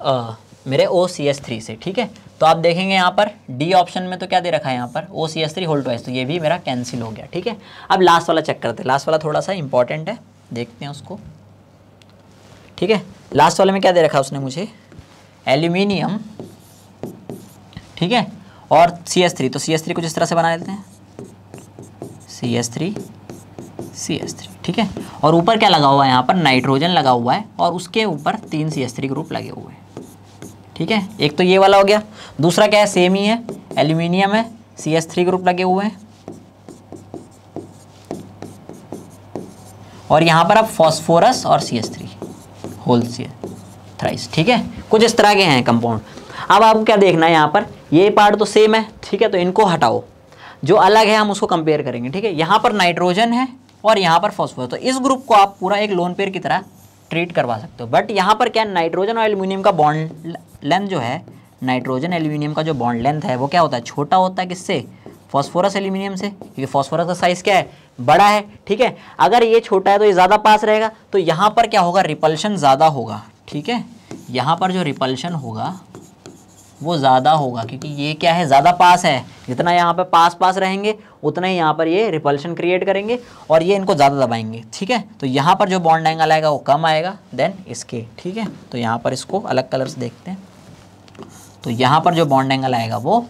आ, मेरे ओ सी एस थ्री से ठीक है? तो आप देखेंगे यहाँ पर डी ऑप्शन में तो क्या दे रखा है यहाँ पर? O C S three whole तो ये भी मेरा कैंसिल हो गया ठीक है? अब लास्ट वाला चेक करते हैं। लास्ट वाला थोड़ा सा इंपॉर्टेंट है देखते हैं उसको। ठीक है? लास्ट वाले में क्या दे रखा उसने मुझे? एल्यूमिनियम ठीक है? और सी एस थ्री तो सी एस थ्री कुछ इस तरह से बना लेते हैं? C S three C S three ठीक है? और ऊपर क्या लगा हुआ है यहाँ पर? नाइट्रोजन लगा हुआ है और उसके ऊपर तीन सी एस थ्री ग्रुप लगे हुए हैं। ठीक है? एक तो ये वाला हो गया। दूसरा क्या है? सेम ही है। एल्यूमिनियम है। सी एस थ्री ग्रुप लगे हुए हैं। और यहाँ पर अब फॉस्फोरस और C S three whole C thrice ठीक है? कुछ इस तरह के हैं कंपाउंड अब आपको क्या देखना है यहाँ पर? ये पार्ट तो सेम है, ठीक है? तो इनको हटाओ। जो अलग है, हम उसको कंपेयर करेंगे, ठीक है? यहाँ पर नाइट्रोजन है और यहाँ पर फॉस्फोरस तो इस ग्रुप को आप पूरा एक लोन पेयर की तरह ट्रीट करवा सकते हो। बट यहाँ पर क्या नाइट्रोजन और एल्यूमिनियम का बॉन्ड लेंथ जो है नाइट्रोजन एल्यूमिनियम का जो बॉन्ड लेंथ है, वो क्या होता है? छोटा होता है किससे? फॉस्फोरस एल्यूमिनियम से। क्योंकि फॉस्फोरस का साइज़ क्या है? बड़ा है, ठीक है? अगर ये छोटा है तो ये ज़्यादा पास रहेगा तो यहाँ पर क्या होगा? रिपल्शन ज़्यादा होगा, ठीक है? यहाँ पर जो रिपल्शन होगा, वो ज़्यादा होगा, क्योंकि ये क्या है? ज़्यादा पास है। जितना यहाँ पर पास पास रहेंगे, उतना ही यहाँ पर ये रिपल्शन क्रिएट करेंगे और ये इनको ज़्यादा दबाएँगे, ठीक है? तो यहाँ पर जो बॉन्ड एंगल आएगा, वो कम आएगा देन इसके, ठीक है? तो यहाँ पर इसको अलग कलर से देखते हैं। तो यहाँ पर जो बॉन्ड एंगल आएगा, वो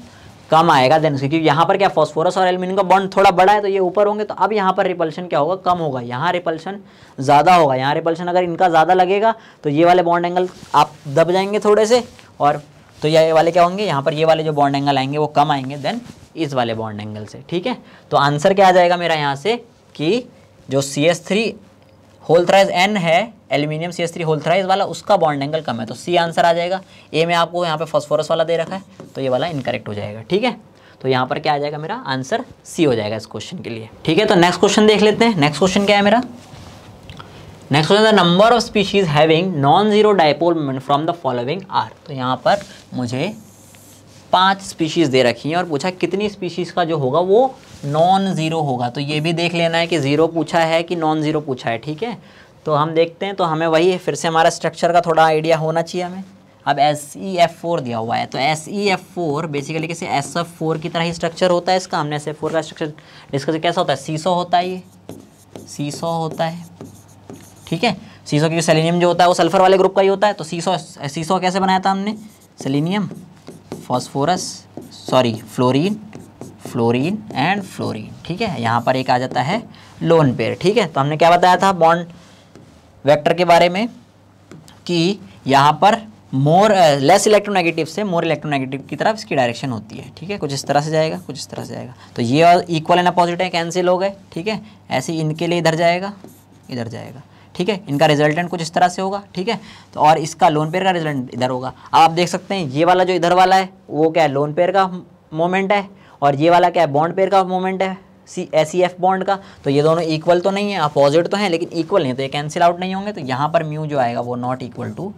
कम आएगा देन क्योंकि यहाँ पर क्या फॉस्फोरस और एल्यूमिनियम का बॉन्ड थोड़ा बड़ा है तो ये ऊपर होंगे तो अब यहाँ पर रिपल्शन क्या होगा? कम होगा। यहाँ रिपल्शन ज़्यादा होगा। यहाँ रिपल्शन अगर इनका ज़्यादा लगेगा तो ये वाले बॉन्ड एंगल आप दब जाएँगे थोड़े से, और तो ये वाले क्या होंगे? यहाँ पर ये वाले जो बॉन्ड एंगल आएँगे, वो कम आएँगे देन इस वाले बॉन्ड एंगल से, ठीक है? तो आंसर क्या आ जाएगा मेरा यहाँ से कि जो C S three whole thrice N है aluminium C S three whole thrice वाला, उसका बॉन्ड एंगल कम है। तो सी आंसर आ जाएगा। ए में आपको यहाँ पे फॉस्फोरस वाला दे रखा है तो ये वाला इनकरेक्ट हो जाएगा, ठीक है? तो यहाँ पर क्या आ जाएगा मेरा आंसर सी हो जाएगा इस क्वेश्चन के लिए, ठीक है? तो नेक्स्ट क्वेश्चन देख लेते हैं। नेक्स्ट क्वेश्चन क्या है मेरा? Next question the number of species having non zero dipole from the following are तो यहाँ पर मुझे पाँच स्पीशीज़ दे रखी हैं और पूछा कितनी स्पीशीज़ का जो होगा वो नॉन ज़ीरो होगा। तो ये भी देख लेना है कि ज़ीरो पूछा है कि नॉन ज़ीरो पूछा है, ठीक है? तो हम देखते हैं तो हमें वही है फिर से हमारा स्ट्रक्चर का थोड़ा आइडिया होना चाहिए हमें। अब एस ई एफ़ फोर दिया हुआ है तो S E F four basically कैसे एस एफ़ फोर की तरह ही स्ट्रक्चर होता है इसका। हमने एस एफ़ फोर का स्ट्रक्चर डिस्कस कैसा होता है? सीसो होता है ये। सीसो होता है, ठीक है? सीसो की सेलिनियम जो होता है, वो सल्फ़र वाले ग्रुप का ही होता है तो सीसो सीसो कैसे बनाया था हमने? Selenium phosphorus sorry fluorine fluorine and fluorine ठीक है? यहाँ पर एक आ जाता है लोन पेयर ठीक है? तो हमने क्या बताया था? बॉन्ड वेक्टर के बारे में कि यहाँ पर मोर लेस इलेक्ट्रोनेगेटिव से मोर इलेक्ट्रोनेगेटिव की तरफ़ इसकी डायरेक्शन होती है, ठीक है? कुछ इस तरह से जाएगा, कुछ इस तरह से जाएगा। तो ये इक्वल एंड अपोजिट है कैंसिल हो गए, ठीक है? ऐसे इनके लिए इधर जाएगा इधर जाएगा, ठीक है? इनका रिजल्टेंट कुछ इस तरह से होगा, ठीक है? तो और इसका लोन पेयर का रिज़ल्ट इधर होगा। अब आप देख सकते हैं, ये वाला जो इधर वाला है, वो क्या है? लोन पेयर का मोमेंट है, और ये वाला क्या है? बॉन्ड पेयर का मोमेंट है। C S C F bond का तो ये दोनों इक्वल तो नहीं है अपोजिट तो है, लेकिन इक्वल नहीं तो ये कैंसिल आउट नहीं होंगे तो यहाँ पर म्यू जो आएगा वो नॉट इक्वल टू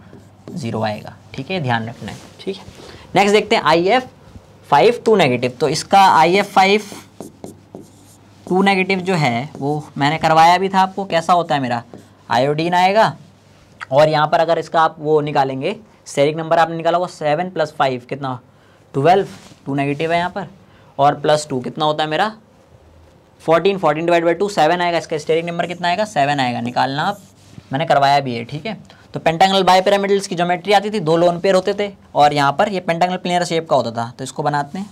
ज़ीरो आएगा। ठीक है ध्यान रखना है। ठीक है? नेक्स्ट देखते हैं I F five two negative तो इसका I F five two negative जो है, वो मैंने करवाया भी था आपको, कैसा होता है मेरा? आयोडीन आएगा, और यहाँ पर अगर इसका आप वो निकालेंगे सेरिक नंबर आपने निकाला होगा सेवन प्लस फाइव कितना? ट्वेल्व टू नेगेटिव है यहाँ पर, और प्लस टू कितना होता है मेरा? Fourteen fourteen divide by two seven आएगा। इसका स्टेरिक नंबर कितना आएगा? सेवन आएगा। निकालना आप। मैंने करवाया भी है, ठीक है? तो पेंटांगल बाई पिरामिडल्स की ज्योमेट्री आती थी, दो लोन पेयर होते थे, और यहाँ पर ये पेंटांगल प्लेनर शेप का होता था। तो इसको बनाते हैं।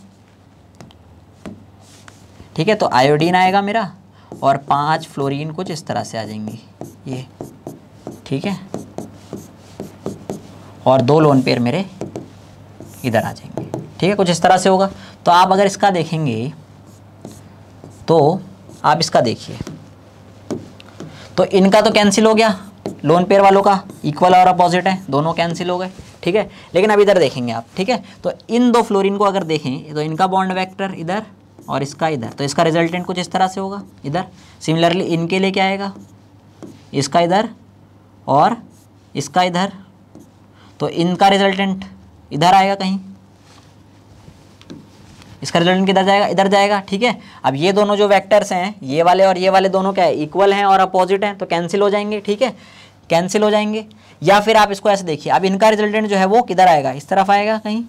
ठीक है तो आयोडीन आएगा मेरा, और पाँच फ्लोरीन कुछ इस तरह से आ जाएँगी। ये, ठीक है? और दो लोन पेयर मेरे इधर आ जाएँगे। ठीक है, कुछ इस तरह से होगा। तो आप अगर इसका देखेंगे तो आप इसका देखिए। तो इनका तो कैंसिल हो गया। लोन पेयर वालों का इक्वल और अपोजिट है। दोनों कैंसिल हो गए। ठीक है? लेकिन अब इधर देखेंगे आप। ठीक है? तो इन दो फ्लोरिन को अगर देखें तो इनका बॉन्ड वेक्टर इधर और इसका इधर। तो इसका रिजल्टेंट कुछ इस तरह से होगा। इधर। सिमिलरली इनके लिए क्या आएगा? इसका इधर और इसका इधर। तो इनका रिजल्टेंट इधर आएगा कहीं। इसका रिजल्टेंट किधर जाएगा, इधर जाएगा, ठीक है? अब ये दोनों जो वैक्टर्स हैं, ये वाले और ये वाले दोनों क्या है? इक्वल हैं और अपोजिट हैं तो कैंसिल हो जाएँगे, ठीक है? कैंसिल हो जाएँगे। या फिर आप इसको ऐसे देखिए, अब इनका रिजल्टेंट जो है वो किधर आएगा? इस तरफ़ आएगा कहीं,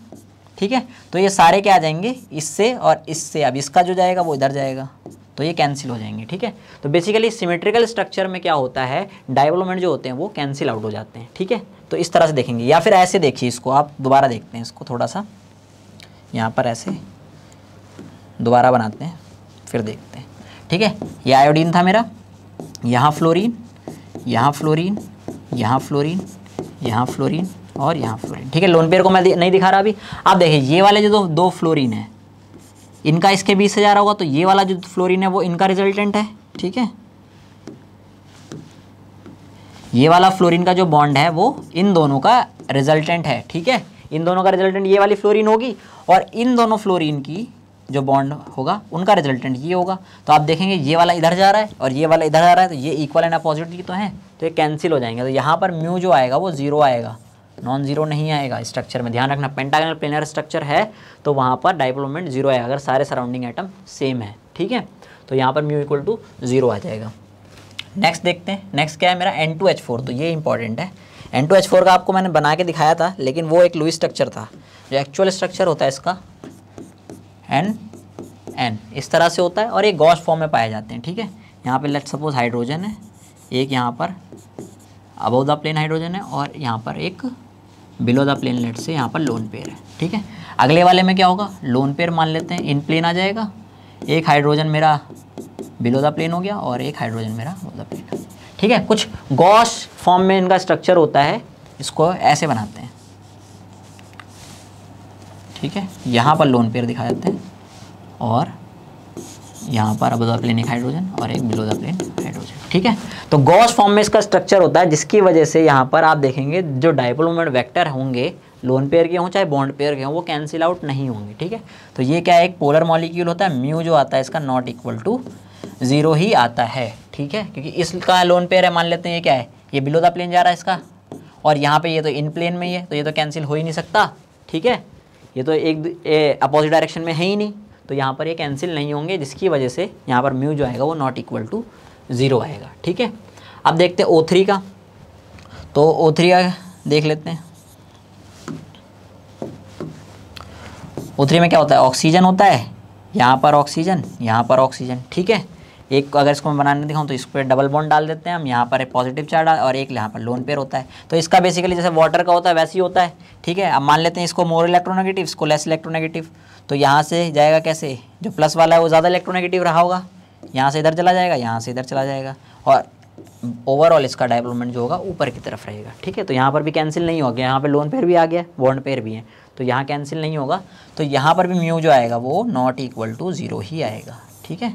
ठीक है? तो ये सारे क्या आ जाएँगे? इससे और इससे। अब इसका जो जाएगा वो इधर जाएगा तो ये कैंसिल हो जाएँगे, ठीक है? तो बेसिकली सिमेट्रिकल स्ट्रक्चर में क्या होता है? डायवलपमेंट जो होते हैं वो कैंसिल आउट हो जाते हैं, ठीक है? तो इस तरह से देखेंगे। या फिर ऐसे देखिए इसको, आप दोबारा देखते हैं इसको थोड़ा सा। यहाँ पर ऐसे दोबारा बनाते हैं, फिर देखते हैं। ठीक है? ये आयोडीन था मेरा। यहाँ फ्लोरीन यहाँ फ्लोरीन यहाँ फ्लोरीन यहाँ फ्लोरीन और यहाँ फ्लोरीन ठीक है? लोन पेयर को मैं नहीं दिखा रहा अभी। आप देखिए, ये वाले जो दो दो फ्लोरीन है, इनका इसके बीच से जा रहा होगा तो ये वाला जो फ्लोरीन है, वो इनका रिजल्टेंट है। ठीक है? ये वाला फ्लोरीन का जो बॉन्ड है, वो इन दोनों का रिजल्टेंट है। ठीक है? इन दोनों का रिजल्टेंट ये वाली फ्लोरीन होगी और इन दोनों फ्लोरीन की जो बॉन्ड होगा, उनका रिजल्टेंट ये होगा। तो आप देखेंगे, ये वाला इधर जा रहा है और ये वाला इधर जा रहा है तो ये इक्वल एंड अपोजिट की तो है तो ये कैंसिल हो जाएँगे। तो यहाँ पर म्यू जो आएगा, वो ज़ीरो आएगा। नॉन ज़ीरो नहीं आएगा स्ट्रक्चर में। ध्यान रखना पेंटागनल प्लेनर स्ट्रक्चर है तो वहाँ पर डाइप्लोमेंट ज़ीरो आएगा, अगर सारे सराउंडिंग आइटम सेम है, ठीक है? तो यहाँ पर म्यू इक्वल टू ज़ीरो आ जाएगा। नेक्स्ट देखते हैं। नेक्स्ट क्या है? मेरा एन टू एच फोर तो ये इंपॉर्टेंट है। एन टू एच फोर का आपको मैंने बना के दिखाया था, लेकिन वो एक लुई स्ट्रक्चर था। जो एक्चुअल स्ट्रक्चर होता है इसका एन एन इस तरह से होता है और ये गॉस फॉर्म में पाए जाते हैं, ठीक है? यहाँ पे लेट सपोज़ हाइड्रोजन है, एक यहाँ पर अबव द प्लेन हाइड्रोजन है और यहाँ पर एक बिलो द प्लेन लेट से यहाँ पर लोन पेयर है, ठीक है? अगले वाले में क्या होगा? लोन पेयर मान लेते हैं इन प्लेन आ जाएगा, एक हाइड्रोजन मेरा बिलो द प्लेन हो गया और एक हाइड्रोजन मेरा द प्लेन ठीक है? कुछ गॉस फॉर्म में इनका स्ट्रक्चर होता है, इसको ऐसे बनाते हैं। ठीक है? यहाँ पर लोन पेयर दिखा जाते हैं। और यहाँ पर अब प्लेन एक हाइड्रोजन और एक बिलो द प्लेन हाइड्रोजन ठीक है? तो गॉस फॉर्म में इसका स्ट्रक्चर होता है, जिसकी वजह से यहाँ पर आप देखेंगे, जो डाइपोल मोमेंट वेक्टर होंगे लोन पेयर के हों, चाहे बॉन्ड पेयर के हों, वो कैंसिल आउट नहीं होंगे, ठीक है? तो ये क्या है, एक पोलर मॉलिक्यूल होता है म्यू जो आता है, इसका नॉट इक्वल टू ज़ीरो ही आता है, ठीक है? क्योंकि इसका लोन पेयर है, मान लेते हैं ये क्या है? ये बिलो द प्लेन जा रहा है इसका। और यहाँ पे ये तो इन प्लेन में ही है तो ये तो कैंसिल हो ही नहीं सकता, ठीक है? ये तो एक अपोजिट डायरेक्शन में है ही नहीं। तो यहाँ पर ये कैंसिल नहीं होंगे, जिसकी वजह से यहाँ पर म्यू जो आएगा वो नॉट इक्वल टू ज़ीरो आएगा, ठीक है? अब देखते हैं ओ थ्री का। तो ओ थ्री का देख लेते हैं। ओ थ्री में क्या होता है? ऑक्सीजन होता है। यहाँ पर ऑक्सीजन यहाँ पर ऑक्सीजन ठीक है? एक अगर इसको मैं बनाने दिखाऊँ तो इस पर डबल बॉन्ड डाल देते हैं हम, यहाँ पर एक पॉजिटिव चार्ज और एक यहाँ पर लोन पेयर होता है। तो इसका बेसिकली जैसे वाटर का होता है, वैसे ही होता है, ठीक है? अब मान लेते हैं इसको मोर इलेक्ट्रोनेगेटिव इसको लेस इलेक्ट्रोनेगेटिव तो यहाँ से जाएगा कैसे? जो प्लस वाला है वो ज़्यादा इलेक्ट्रोनेगेटिव रहा होगा, यहाँ से इधर चला जाएगा, यहाँ से इधर चला जाएगा, और ओवरऑल इसका डेवलपमेंट जो होगा ऊपर की तरफ़ रहेगा, ठीक है? तो यहाँ पर भी कैंसिल नहीं होगा यहाँ पे लोन पेयर भी आ गया बॉन्ड पेयर भी है तो यहाँ कैंसिल नहीं होगा तो यहाँ पर भी म्यू जो आएगा वो नॉट इक्वल टू ज़ीरो ही आएगा, ठीक है?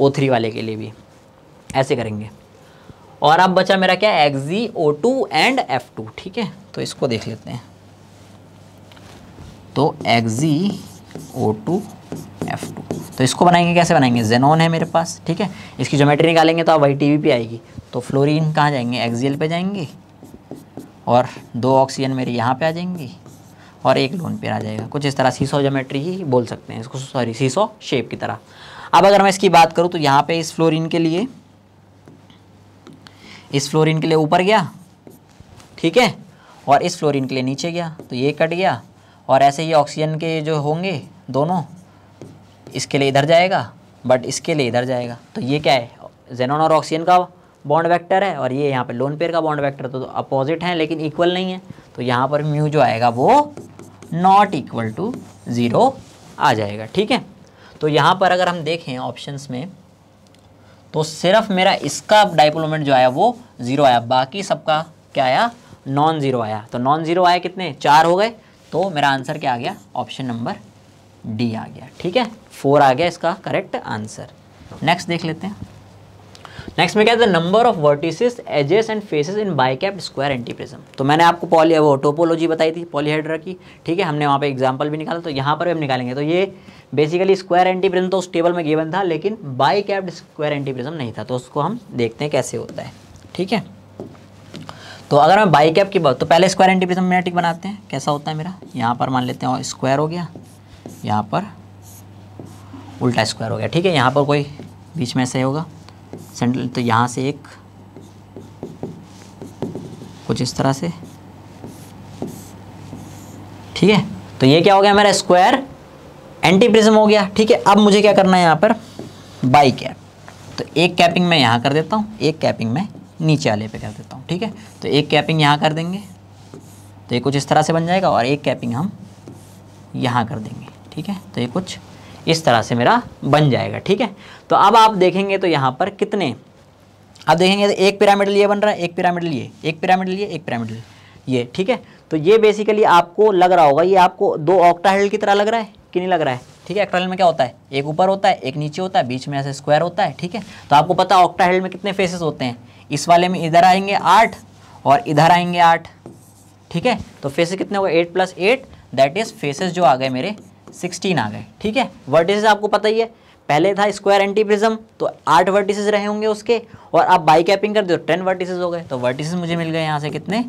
ओ थ्री वाले के लिए भी। ऐसे करेंगे। और अब बचा मेरा क्या? Exe O two and F two ठीक है? तो इसको देख लेते हैं। तो exe O two F two तो इसको बनाएँगे, कैसे बनाएँगे? जेनोन है मेरे पास, ठीक है? इसकी ज्योमेट्री निकालेंगे तो आप वही टी पे आएगी। तो फ्लोरीन कहाँ जाएँगे? एक्जियल पे जाएँगे। और दो ऑक्सीजन मेरे यहाँ पे आ जाएँगी। और एक लोन पे आ जाएगा। कुछ इस तरह सीसो जोमेट्री ही बोल सकते हैं इसको। सॉरी सीसो शेप की तरह। अब अगर मैं इसकी बात करूँ तो यहाँ पे इस फ्लोरीन के लिए इस फ्लोरीन के लिए ऊपर गया ठीक है? और इस फ्लोरीन के लिए नीचे गया तो ये कट गया और ऐसे ही ऑक्सीजन के जो होंगे दोनों इसके लिए इधर जाएगा बट इसके लिए इधर जाएगा। तो ये क्या है? जेनोन और ऑक्सीजन का बॉन्ड वेक्टर है और ये यहाँ पे लोन पेयर का बॉन्ड वेक्टर तो, अपोजिट है लेकिन इक्वल नहीं है। तो यहाँ पर म्यू जो आएगा वो नॉट इक्वल टू ज़ीरो आ जाएगा ठीक है? तो यहाँ पर अगर हम देखें ऑप्शंस में तो सिर्फ़ मेरा इसका डाइपोलोमेंट जो आया वो ज़ीरो आया, बाकी सबका क्या आया? नॉन ज़ीरो आया। तो नॉन ज़ीरो आया कितने? चार हो गए। तो मेरा आंसर क्या आ गया? ऑप्शन नंबर डी आ गया। ठीक है? फोर आ गया इसका करेक्ट आंसर नेक्स्ट देख लेते हैं। नेक्स्ट में क्या है number of vertices edges and faces in bicap square antiprism तो मैंने आपको पॉली वो टोपोलॉजी बताई थी पॉलीहेड्रा की। ठीक है? हमने वहाँ पे एग्जांपल भी निकाला तो यहाँ पर भी हम निकालेंगे। तो ये बेसिकली स्क्वायर एंटीप्रिज्म तो उस टेबल में गिवन था, लेकिन बाई कैप्ड स्क्वायर एंटीप्रिज्म नहीं था तो उसको हम देखते हैं कैसे होता है। ठीक है? तो अगर मैं बाई कैप की बात तो पहले स्क्वायर एंटीप्रिज्म मैटिक बनाते हैं। कैसा होता है मेरा? यहाँ पर मान लेते हैं स्क्वायर हो गया। यहाँ पर उल्टा स्क्वायर हो गया। ठीक है? यहाँ पर कोई बीच में ऐसे होगा। सेंट्रल तो यहाँ से एक कुछ इस तरह से। ठीक है? तो ये क्या हो गया मेरा स्क्वायर एंटी प्रिज्म हो गया, ठीक है? अब मुझे क्या करना है यहाँ पर? बाई कैप तो एक कैपिंग मैं यहाँ कर देता हूँ, एक कैपिंग मैं नीचे वाले पे कर देता हूँ, ठीक है? तो एक कैपिंग यहाँ कर देंगे तो ये कुछ इस तरह से बन जाएगा और एक कैपिंग हम यहाँ कर देंगे, ठीक है? तो ये कुछ इस तरह से मेरा बन जाएगा, ठीक है? तो अब आप देखेंगे तो यहाँ पर कितने अब देखेंगे तो एक पिरामिडल ये बन रहा है, एक पिरामिडल ये एक पिरामिडल ये एक पिरामिडल ये, ठीक है? तो ये बेसिकली आपको लग रहा होगा, ये आपको दो ऑक्टाहेड की तरह लग रहा है कि नहीं लग रहा है, ठीक है? एक्ट्राइल में क्या होता है? एक ऊपर होता है, एक नीचे होता है, बीच में ऐसे स्क्वायर होता है, ठीक है? तो आपको पता है ऑक्टाहेल में कितने फेसेस होते हैं। इस वाले में इधर आएँगे आठ और इधर आएँगे आठ, ठीक है? तो फेसेस कितने हो गए? Eight plus eight that is faces जो आ गए मेरे सिक्सटीन आ गए, ठीक है? वर्टिसेस आपको पता ही है पहले था स्क्वायर एंटी प्रिज्म तो आठ वर्टिसेस रहे होंगे उसके, और आप बाई कैपिंग कर दो टेन वर्टिसेस हो गए तो वर्टिसेस मुझे मिल गए यहाँ से कितने?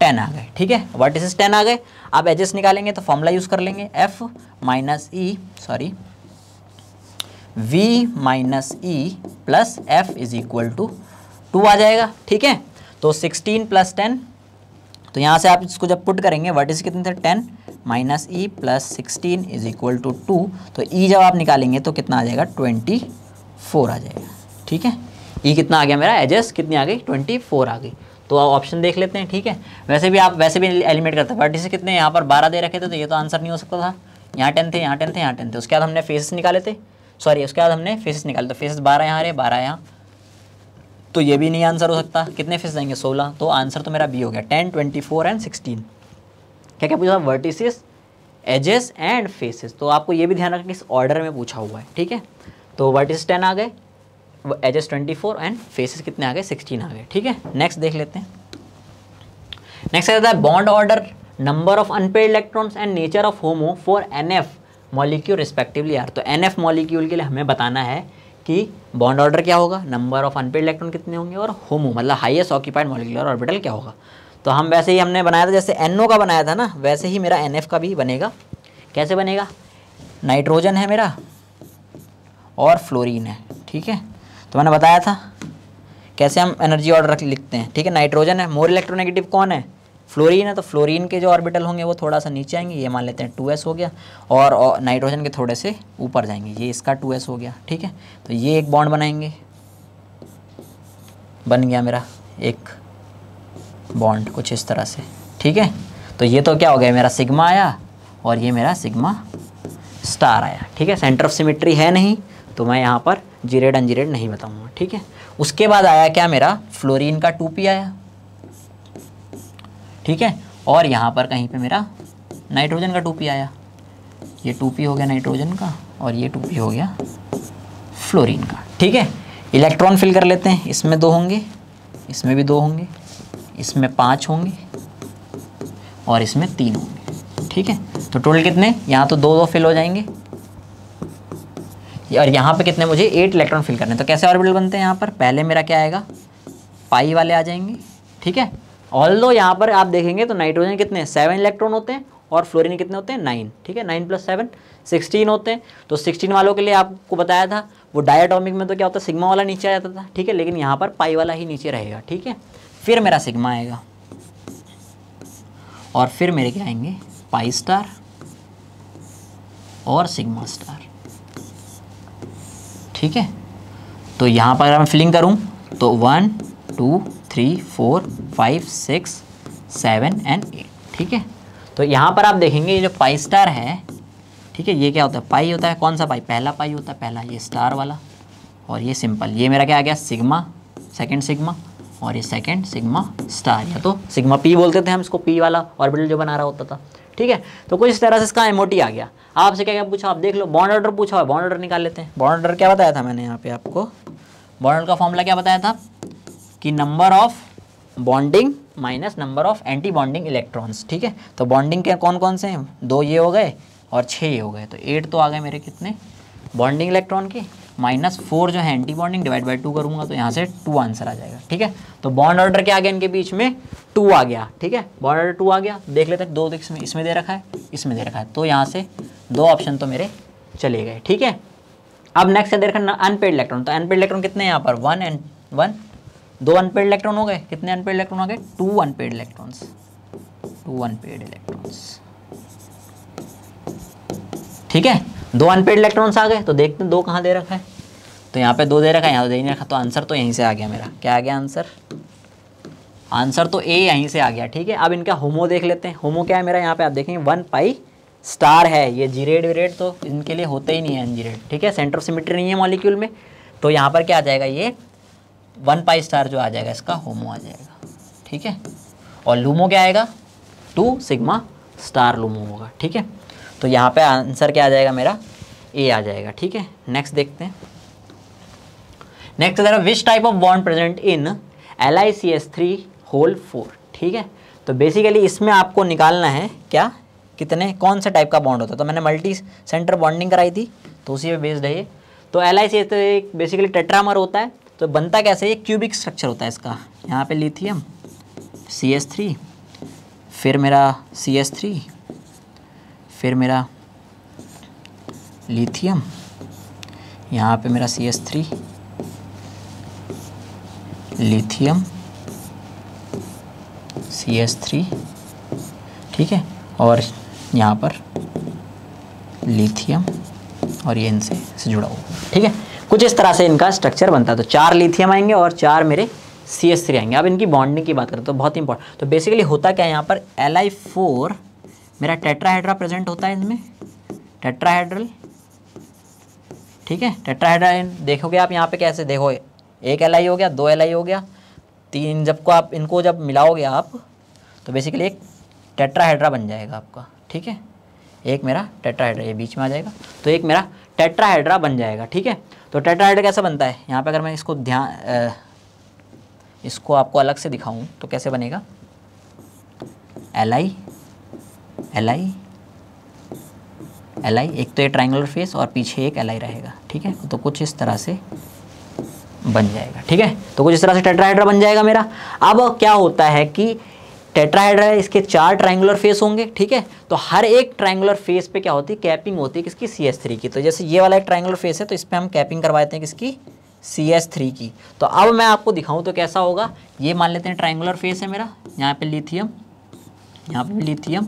टेन आ गए, ठीक है? वर्टिसेस टेन आ गए, आप एजेस निकालेंगे तो फॉर्मूला यूज़ कर लेंगे F minus E sorry V minus E plus F is equal to two आ जाएगा, ठीक है? तो सिक्सटीन प्लस टेन तो यहाँ से आप इसको जब पुट करेंगे वर्टिस कितने थे? Ten minus E plus sixteen is equal to two तो ई जब आप निकालेंगे तो कितना आ जाएगा? ट्वेंटी फोर आ जाएगा। ठीक है? ई कितना आ गया मेरा? एजेस, कितनी आ गई? ट्वेंटी फोर आ गई। तो आप ऑप्शन देख लेते हैं, ठीक है? वैसे भी आप, वैसे भी एलिमेट करते हैं। वर्टिस कितने यहाँ पर बारह दे रखे थे तो ये तो आंसर नहीं हो सकता था। यहाँ टेन थे, यहाँ टेन थे, यहाँ टेन थे। उसके बाद हमने फेसेस निकाले थे। सॉरी उसके बाद हमने फेसेस निकाले। तो फेसेस बारह यहाँ रहे, बारह यहाँ। तो ये भी नहीं आंसर हो सकता। कितने फेस जाएँगे सोलह। तो आंसर तो मेरा बी हो गया। Ten twenty four and sixteen क्या क्या पूछा वर्टिसेस एजेस एंड फेसेस तो आपको ये भी ध्यान रखना इस ऑर्डर में पूछा हुआ है, ठीक है? तो वर्टिस टेन आ गए edges twenty four and faces कितने आ गए? सिक्सटीन आ गए, ठीक है? नेक्स्ट देख लेते हैं। नेक्स्ट कहता है bond order number of unpaired electrons and nature of HOMO for N F molecule respectively are तो एन एफ़ मॉलिक्यूल के लिए हमें बताना है कि बॉन्ड ऑर्डर क्या होगा? नंबर ऑफ़ अनपेड इलेक्ट्रॉन कितने होंगे और होमो मतलब हाईएस्ट ऑक्यूपाइड मॉलिकुलर ऑर्बिटल क्या होगा? तो हम वैसे ही हमने बनाया था जैसे NO का बनाया था ना वैसे ही मेरा NF का भी बनेगा। कैसे बनेगा? नाइट्रोजन है मेरा और फ्लोरीन है ठीक है? तो मैंने बताया था कैसे हम एनर्जी ऑर्डर रख लिखते हैं ठीक है? नाइट्रोजन है मोर इलेक्ट्रोनेगेटिव कौन है? फ्लोरीन है तो फ्लोरीन के जो ऑर्बिटल होंगे वो थोड़ा सा नीचे आएँगे ये मान लेते हैं टू हो गया और, और नाइट्रोजन के थोड़े से ऊपर जाएँगे ये इसका टू हो गया ठीक है? तो ये एक बॉन्ड बनाएँगे। बन गया मेरा एक बॉन्ड, कुछ इस तरह से। ठीक है? तो ये तो क्या हो गया? मेरा सिग्मा आया और ये मेरा सिग्मा स्टार आया। ठीक है? सेंटर ऑफ़ सिमिट्री है नहीं तो मैं यहाँ पर जीरेड अनजीरेड नहीं बताऊँगा। ठीक है? उसके बाद आया क्या मेरा? फ्लोरीन का टू पी आया। ठीक है? और यहाँ पर कहीं पे मेरा नाइट्रोजन का टू पी आया। ये टू पी हो गया नाइट्रोजन का और ये टू पी हो गया फ्लोरीन का। ठीक है? इलेक्ट्रॉन फिल कर लेते हैं। इसमें दो होंगे। इसमें भी दो होंगे। इसमें पाँच होंगे और इसमें तीन होंगे, ठीक है? तो टोटल कितने? यहाँ तो दो दो फिल हो जाएँगे। और यहाँ पे कितने? मुझे एट इलेक्ट्रॉन फिल करने तो कैसे ऑर्बिटल बनते हैं यहाँ पर? पहले मेरा क्या आएगा? पाई वाले आ जाएँगे, ठीक है? ऑल दो यहाँ पर आप देखेंगे तो नाइट्रोजन कितने? सेवन इलेक्ट्रॉन होते हैं और फ्लोरीन कितने होते हैं? नाइन ठीक है? नाइन प्लस सेवन सिक्सटीन होते हैं। तो सिक्सटीन वालों के लिए आपको बताया था, वो डायटॉमिक में तो क्या होता है? सिग्मा वाला नीचे आ जाता था, ठीक है? लेकिन यहाँ पर पाई वाला ही नीचे रहेगा, ठीक है? फिर मेरा सिग्मा आएगा। और फिर मेरे क्या आएँगे? पाई स्टार और सिग्मा स्टार। ठीक है? तो यहाँ पर अगर मैं फिलिंग करूँ तो one, two, three, four, five, six, seven and eight. ठीक है? तो यहाँ पर आप देखेंगे ये जो पाई स्टार है, ठीक है, ये क्या होता है? पाई होता है कौन सा पाई? पहला पाई होता है, पहला ये स्टार वाला। और ये सिंपल, ये मेरा क्या आ गया? Sigma, second sigma. और ये सेकेंड सिग्मा स्टार या तो सिग्मा पी बोलते थे हम इसको पी वाला ऑर्बिटल जो बना रहा होता था, ठीक है? तो कुछ इस तरह से इसका एमओटी आ गया। आपसे क्या क्या पूछा? आप देख लो बॉन्ड ऑर्डर पूछा हुआ बॉन्ड ऑर्डर निकाल लेते हैं। बॉन्ड ऑर्डर क्या बताया था मैंने यहाँ पे आपको? बॉन्ड ऑर्डर का फॉर्मूला क्या बताया था? कि number of bonding minus number of anti bonding electrons ठीक है? तो बॉन्डिंग के कौन कौन से हैं? दो ये हो गए और छः ये हो गए। तो एट तो आ गए मेरे कितने? बॉन्डिंग इलेक्ट्रॉन के। माइनस फोर जो है anti bonding divide by two करूँगा तो यहाँ से टू आंसर आ जाएगा, ठीक है? तो बॉन्ड ऑर्डर क्या आ गया इनके बीच में? टू आ गया, ठीक है? बॉन्ड ऑर्डर टू आ गया, देख लेते हैं, दो इसमें इसमें दे रखा है, इसमें दे रखा है तो यहाँ से दो ऑप्शन तो मेरे चले गए, ठीक है? अब नेक्स्ट है, देखा अनपेड इलेक्ट्रॉन तो अनपेड इलेक्ट्रॉन कितने यहाँ पर? वन एंड वन दो अनपेड इलेक्ट्रॉन हो गए, कितने अनपेड इलेक्ट्रॉन हो गए? Two unpaired electrons two unpaired electrons ठीक है? दो अनपेड इलेक्ट्रॉन्स आ गए तो देखते हैं दो कहाँ दे रखा है। तो यहाँ पे दो दे रखा है, यहाँ तो दे नहीं रखा तो आंसर तो यहीं से आ गया मेरा। क्या आ गया आंसर आंसर तो ए यहीं से आ गया, ठीक है? अब इनका होमो देख लेते हैं। होमो क्या है मेरा, यहाँ पे आप देखेंगे वन पाई स्टार है। ये जीरेड विरेड तो इनके लिए होते ही नहीं है एनजीरेड ठीक है? सेंटर ऑफ़ सिमिट्री नहीं है मॉलिक्यूल में। तो यहाँ पर क्या आ जाएगा ये? वन पाई स्टार जो आ जाएगा, इसका होमो आ जाएगा, ठीक है? और लूमो क्या आएगा? टू सिग्मा स्टार लूमो होगा, ठीक है? तो यहाँ पे आंसर क्या आ जाएगा मेरा? ए आ जाएगा, ठीक है? नेक्स्ट देखते हैं। नेक्स्ट जरा which type of bond present in L I C S three whole four ठीक है? तो बेसिकली इसमें आपको निकालना है क्या? कितने? कौन से टाइप का बॉन्ड होता है? तो मैंने मल्टी सेंटर बॉन्डिंग कराई थी तो उसी पे बेस्ड है ये। तो एल आई सी एस एक बेसिकली टेट्रामर होता है तो बनता कैसे ये क्यूबिक स्ट्रक्चर होता है इसका। यहाँ पे लिथियम सी एस थ्री फिर मेरा सी एस थ्री फिर मेरा लिथियम यहाँ पे मेरा C S three lithium C S three ठीक है? और यहाँ पर लिथियम और ये इनसे से जुड़ा हुआ, ठीक है? कुछ इस तरह से इनका स्ट्रक्चर बनता है। तो चार लिथियम आएँगे और चार मेरे सी एस थ्री आएँगे। अब इनकी बॉन्डिंग की बात करें तो बहुत इंपॉर्टेंट तो बेसिकली होता क्या है यहाँ पर? एल आई फोर मेरा टेट्राहेड्रा प्रेजेंट होता है इसमें टेट्राहेड्रल। ठीक है? टेट्राहेड्रा देखोगे आप यहाँ पे कैसे देखो, एक एलआई हो गया, दो एलआई हो गया, तीन जब को आप इनको जब मिलाओगे आप तो बेसिकली एक टेट्राहेड्रा बन जाएगा आपका। ठीक है? एक मेरा टेट्राहेड्रा, ये बीच में आ जाएगा। तो एक मेरा टेट्राहेड्रा बन जाएगा। ठीक है? तो टेट्राहेड्रा कैसे बनता है? यहाँ पे अगर मैं इसको ध्यान इसको आपको अलग से दिखाऊँ तो कैसे बनेगा? L I L I L I एक तो ये ट्राइंगुलर फेस और पीछे एक एल आई रहेगा, ठीक है? तो कुछ इस तरह से बन जाएगा, ठीक है? तो कुछ इस तरह से टेट्राहाइड्रा बन जाएगा मेरा। अब क्या होता है कि टेट्राहाइड्रा इसके चार ट्राइंगुलर फेस होंगे, ठीक है? तो हर एक ट्रायंगुलर फेस पे क्या होती है? कैपिंग होती है किसकी? सी एस थ्री की। तो जैसे ये वाला एक ट्रायंगुलर फेस है तो इस पर हम कैपिंग करवा देते हैं किसकी? सी एस थ्री की। तो अब मैं आपको दिखाऊँ तो कैसा होगा। ये मान लेते हैं ट्रायंगुलर फेस है मेरा। यहाँ पे लिथियम यहाँ भी लिथियम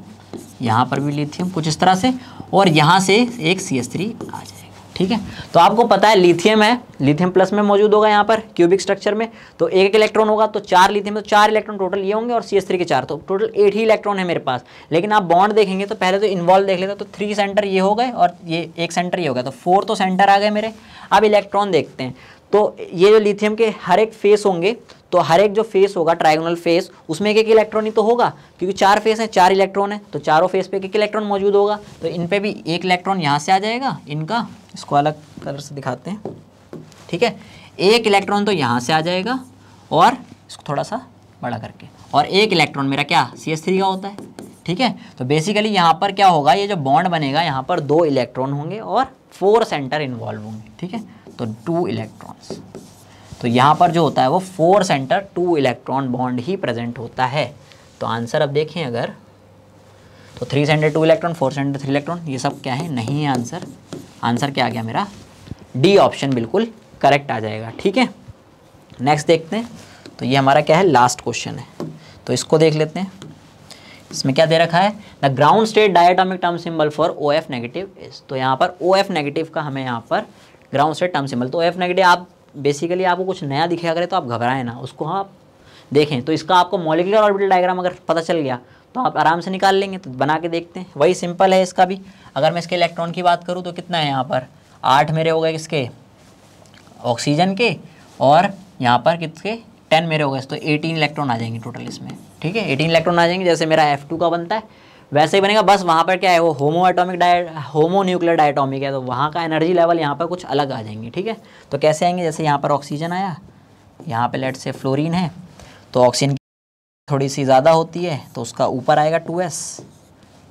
यहाँ पर भी लिथियम, कुछ इस तरह से, और यहाँ से एक सी एस थ्री आ जाए ठीक है? तो आपको पता है लिथियम है, लिथियम प्लस में मौजूद होगा यहाँ पर क्यूबिक स्ट्रक्चर में तो एक एक इलेक्ट्रॉन होगा तो चार लिथियम तो चार इलेक्ट्रॉन टोटल ये होंगे और सी एस थ्री के चार तो टोटल एट ही इलेक्ट्रॉन है मेरे पास। लेकिन आप बॉन्ड देखेंगे तो पहले तो इन्वॉल्व देख लेते तो थ्री सेंटर ये हो गए और ये एक सेंटर ये हो गया तो फोर तो सेंटर आ गए मेरे। अब इलेक्ट्रॉन देखते हैं तो ये जो लिथियम के हर एक फेस होंगे तो हर एक जो फेस होगा ट्राइगोनल फेस उसमें एक एक इलेक्ट्रॉन ही तो होगा। क्योंकि चार फेस हैं, चार इलेक्ट्रॉन है तो चारों फेस पे एक एक इलेक्ट्रॉन मौजूद होगा। तो इन पे भी एक इलेक्ट्रॉन यहाँ से आ जाएगा, इनका इसको अलग कलर से दिखाते हैं। ठीक है? एक इलेक्ट्रॉन तो यहाँ से आ जाएगा और इसको थोड़ा सा बड़ा करके। और एक इलेक्ट्रॉन मेरा क्या? सी एस थ्री का होता है। ठीक है? तो बेसिकली यहाँ पर क्या होगा? ये जो बॉन्ड बनेगा, यहाँ पर दो इलेक्ट्रॉन होंगे और फोर सेंटर इन्वॉल्व होंगे। ठीक है? तो टू इलेक्ट्रॉन्स तो यहाँ पर जो होता है वो four center, two electron bond ही प्रेजेंट होता है। तो आंसर अब देखें अगर तो three center, two electron, four center, three electron, ये सब क्या है? नहीं है आंसर। आंसर क्या आ गया मेरा? डी ऑप्शन बिल्कुल करेक्ट आ जाएगा, ठीक है? नेक्स्ट देखते हैं। तो ये हमारा क्या है? लास्ट क्वेश्चन है। तो इसको देख लेते हैं। इसमें क्या दे रखा है? The ground state diatomic term symbol for O F negative तो यहाँ पर ओ एफ़ नेगेटिव का हमें यहाँ पर ग्राउंड स्टेट टर्म सिंबल तो ओ एफ़ नेगेटिव आप बेसिकली आपको कुछ नया दिखेगा करे तो आप घबराएँ ना। उसको आप देखें तो इसका आपको मोलिकुलर ऑर्बिटल डायग्राम अगर पता चल गया तो आप आराम से निकाल लेंगे तो बना के देखते हैं। वही सिंपल है इसका भी। अगर मैं इसके इलेक्ट्रॉन की बात करूँ तो कितना है यहाँ पर? आठ मेरे हो गए किसके? ऑक्सीजन के, और यहाँ पर किसके? टेन मेरे हो गए। तो एटीन इलेक्ट्रॉन आ जाएँगे टोटल इसमें। ठीक है? एटीन इलेक्ट्रॉन आ जाएँगे, जैसे मेरा एफ़ का बनता है। वैसे ही बनेगा, बस वहाँ पर क्या है, वो homo atomic dia homo nuclear diatomic है तो वहाँ का एनर्जी लेवल यहाँ पर कुछ अलग आ जाएँगे, ठीक है? तो कैसे आएँगे? जैसे यहाँ पर ऑक्सीजन आया, यहाँ पर लेट से फ्लोरीन है तो ऑक्सीजन थोड़ी सी ज़्यादा होती है तो उसका ऊपर आएगा टू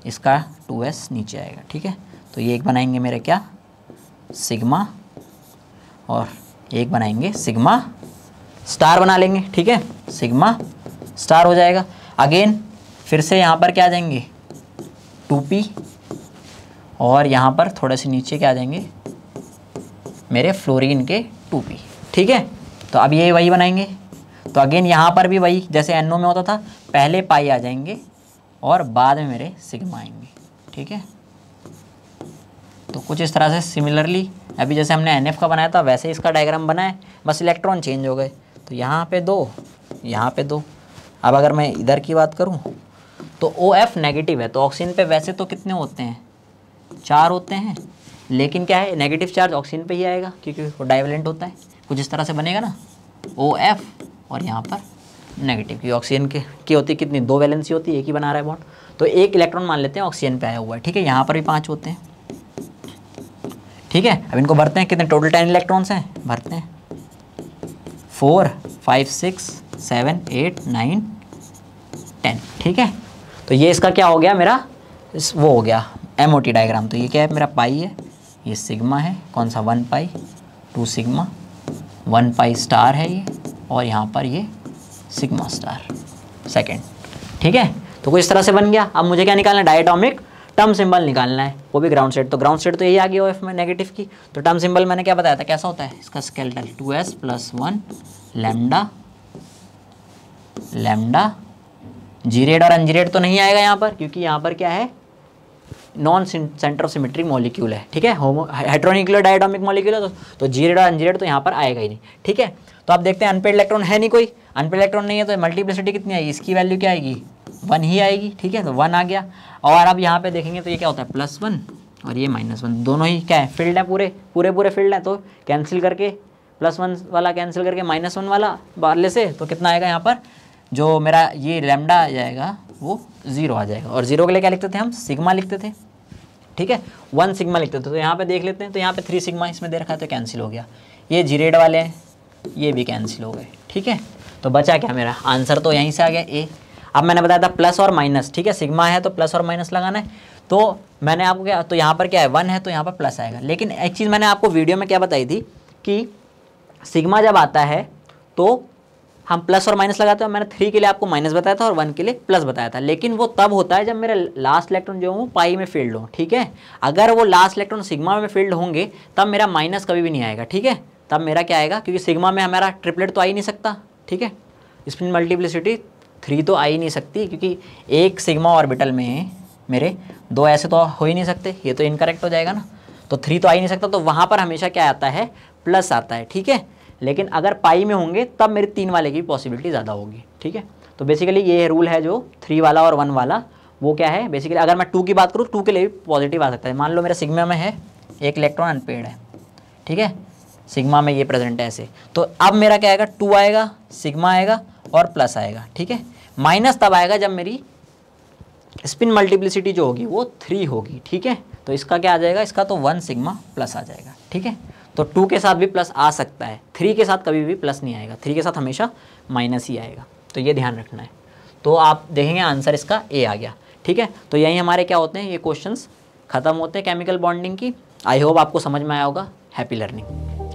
इसका टू नीचे आएगा, ठीक है? तो ये एक बनाएँगे मेरे क्या? सिग्मा और एक बनाएँगे सिग्मा स्टार बना लेंगे, ठीक है? सिग्मा स्टार हो जाएगा। अगेन फिर से यहाँ पर क्या आ जाएँगे? टू पी और यहाँ पर थोड़े से नीचे क्या आ जाएँगे? मेरे फ्लोरीन के टू पी ठीक है? तो अब ये वही बनाएँगे। तो अगेन यहाँ पर भी वही, जैसे एनओ में होता था, पहले पाई आ जाएँगे और बाद में मेरे सिग्मा आएँगे। ठीक है? तो कुछ इस तरह से सिमिलरली अभी जैसे हमने NF का बनाया था, वैसे इसका डायग्राम बनाए बस इलेक्ट्रॉन चेंज हो गए। तो यहाँ पे दो, यहाँ पे दो। अब अगर मैं इधर की बात करूँ तो ओ एफ़ नेगेटिव है तो ऑक्सीजन पे वैसे तो कितने होते हैं? चार होते हैं। लेकिन क्या है नेगेटिव चार्ज ऑक्सीजन पे ही आएगा, क्योंकि वो डाइवेलेंट होता है। कुछ इस तरह से बनेगा ना? ओ एफ़ और यहाँ पर नेगेटिव की ऑक्सीजन के, की होती है कितनी? दो वैलेंसी होती है, एक ही बना रहा है बॉन्ड तो एक इलेक्ट्रॉन मान लेते हैं ऑक्सीजन पे आया हुआ है, ठीक है? यहाँ पर भी पाँच होते हैं। ठीक है? अब इनको भरते हैं, कितने? टोटल टेन इलेक्ट्रॉन्स हैं। भरते हैं। Four five six seven eight nine ten ठीक है? तो ये इसका क्या हो गया मेरा? इस वो हो गया एमओटी डायग्राम तो ये क्या है? मेरा पाई है। ये सिग्मा है। कौन सा? One pi two sigma one pi star है ये। और यहाँ पर ये सिग्मा स्टार सेकेंड ठीक है? तो कुछ इस तरह से बन गया। अब मुझे क्या निकालना है? डायटोमिक टर्म सिंबल निकालना है। वो भी ग्राउंड सेट तो ग्राउंड सेट तो यही आ गया एफ़ में नेगेटिव की। तो टर्म सिंबल मैंने क्या बताया था? कैसा होता है? इसका skeletal two S plus one lambda lambda gerade और अनजीरेड तो नहीं आएगा यहाँ पर क्योंकि यहाँ पर क्या है? Non center of symmetric molecule है ठीक है? होमो हाइड्रोनिकुलर डायटोमिक मॉलिक्यूल है तो, तो जीरेड और अनजीरेड तो यहाँ पर आएगा ही नहीं ठीक है? तो आप देखते हैं अनपेड इलेक्ट्रॉन है नहीं कोई। अनपेड इलेक्ट्रॉन नहीं है तो मल्टीप्लिसिटी कितनी आएगी? इसकी वैल्यू क्या आएगी? वन ही आएगी ठीक है? तो वन आ गया। और अब यहाँ पे देखेंगे तो ये क्या होता है? प्लस वन और ये माइनस वन दोनों ही क्या है? फ़ील्ड है पूरे पूरे पूरे फ़ील्ड है तो कैंसिल करके प्लस वन वाला कैंसिल करके माइनस वन वाला बारले से तो कितना आएगा यहाँ पर? जो मेरा ये लेमडा आ जाएगा, वो ज़ीरो आ जाएगा। और ज़ीरो के लिए क्या लिखते थे हम? सिग्मा लिखते थे। ठीक है? वन सिग्मा लिखते थे। तो यहाँ पे देख लेते हैं तो यहाँ पे थ्री सिग्मा इसमें दे रखा है तो कैंसिल हो गया। ये जीरेड वाले हैं, ये भी कैंसिल हो गए। ठीक है? तो बचा क्या मेरा? आंसर तो यहीं से आ गया ए अब मैंने बताया था प्लस और माइनस ठीक है? सिग्मा है तो प्लस और माइनस लगाना है। तो मैंने आपको क्या तो यहाँ पर क्या है? वन है तो यहाँ पर प्लस आएगा। लेकिन एक चीज़ मैंने आपको वीडियो में क्या बताई थी कि सिग्मा जब आता है तो हम प्लस और माइनस लगाते हैं मैंने थ्री के लिए आपको माइनस बताया था और वन के लिए प्लस बताया था। लेकिन वो तब होता है जब मेरे लास्ट इलेक्ट्रॉन जो हो पाई में फ़ील्ड हो, ठीक है? अगर वो लास्ट इलेक्ट्रॉन सिग्मा में फ़ील्ड होंगे, तब मेरा माइनस कभी भी नहीं आएगा, ठीक है? तब मेरा क्या आएगा? क्योंकि सिग्मा में हमारा ट्रिपलेट तो आ ही नहीं सकता, ठीक है? स्पिन मल्टीप्लिसिटी थ्री तो आ ही नहीं सकती, क्योंकि एक सिग्मा ऑर्बिटल में मेरे दो ऐसे तो हो ही नहीं सकते, ये तो इनकरेक्ट हो जाएगा ना। तो थ्री तो आ ही नहीं सकता तो वहाँ पर हमेशा क्या आता है? प्लस आता है, ठीक है? लेकिन अगर पाई में होंगे, तब मेरे तीन वाले की पॉसिबिलिटी ज़्यादा होगी, ठीक है? तो बेसिकली ये रूल है जो थ्री वाला और वन वाला, वो क्या है? बेसिकली अगर मैं टू की बात करूँ टू के लिए भी पॉजिटिव आ सकता है। मान लो मेरा सिग्मा में है, एक इलेक्ट्रॉन अनपेड है, ठीक है? सिग्मा में ये प्रेजेंट है ऐसे। तो अब मेरा क्या आएगा? टू आएगा सिग्मा आएगा और प्लस आएगा, ठीक है? माइनस तब आएगा जब मेरी स्पिन मल्टीप्लिसिटी जो होगी, वो थ्री होगी, ठीक है? तो इसका क्या आ जाएगा? इसका तो वन सिग्मा प्लस आ जाएगा, ठीक है? तो टू के साथ भी प्लस आ सकता है। थ्री के साथ कभी भी प्लस नहीं आएगा। थ्री के साथ हमेशा माइनस ही आएगा। तो ये ध्यान रखना है। तो आप देखेंगे आंसर इसका ए आ गया। ठीक है? तो यही हमारे क्या होते हैं? ये क्वेश्चंस खत्म होते हैं केमिकल बॉन्डिंग की। आई होप आपको समझ में आया होगा। Happy learning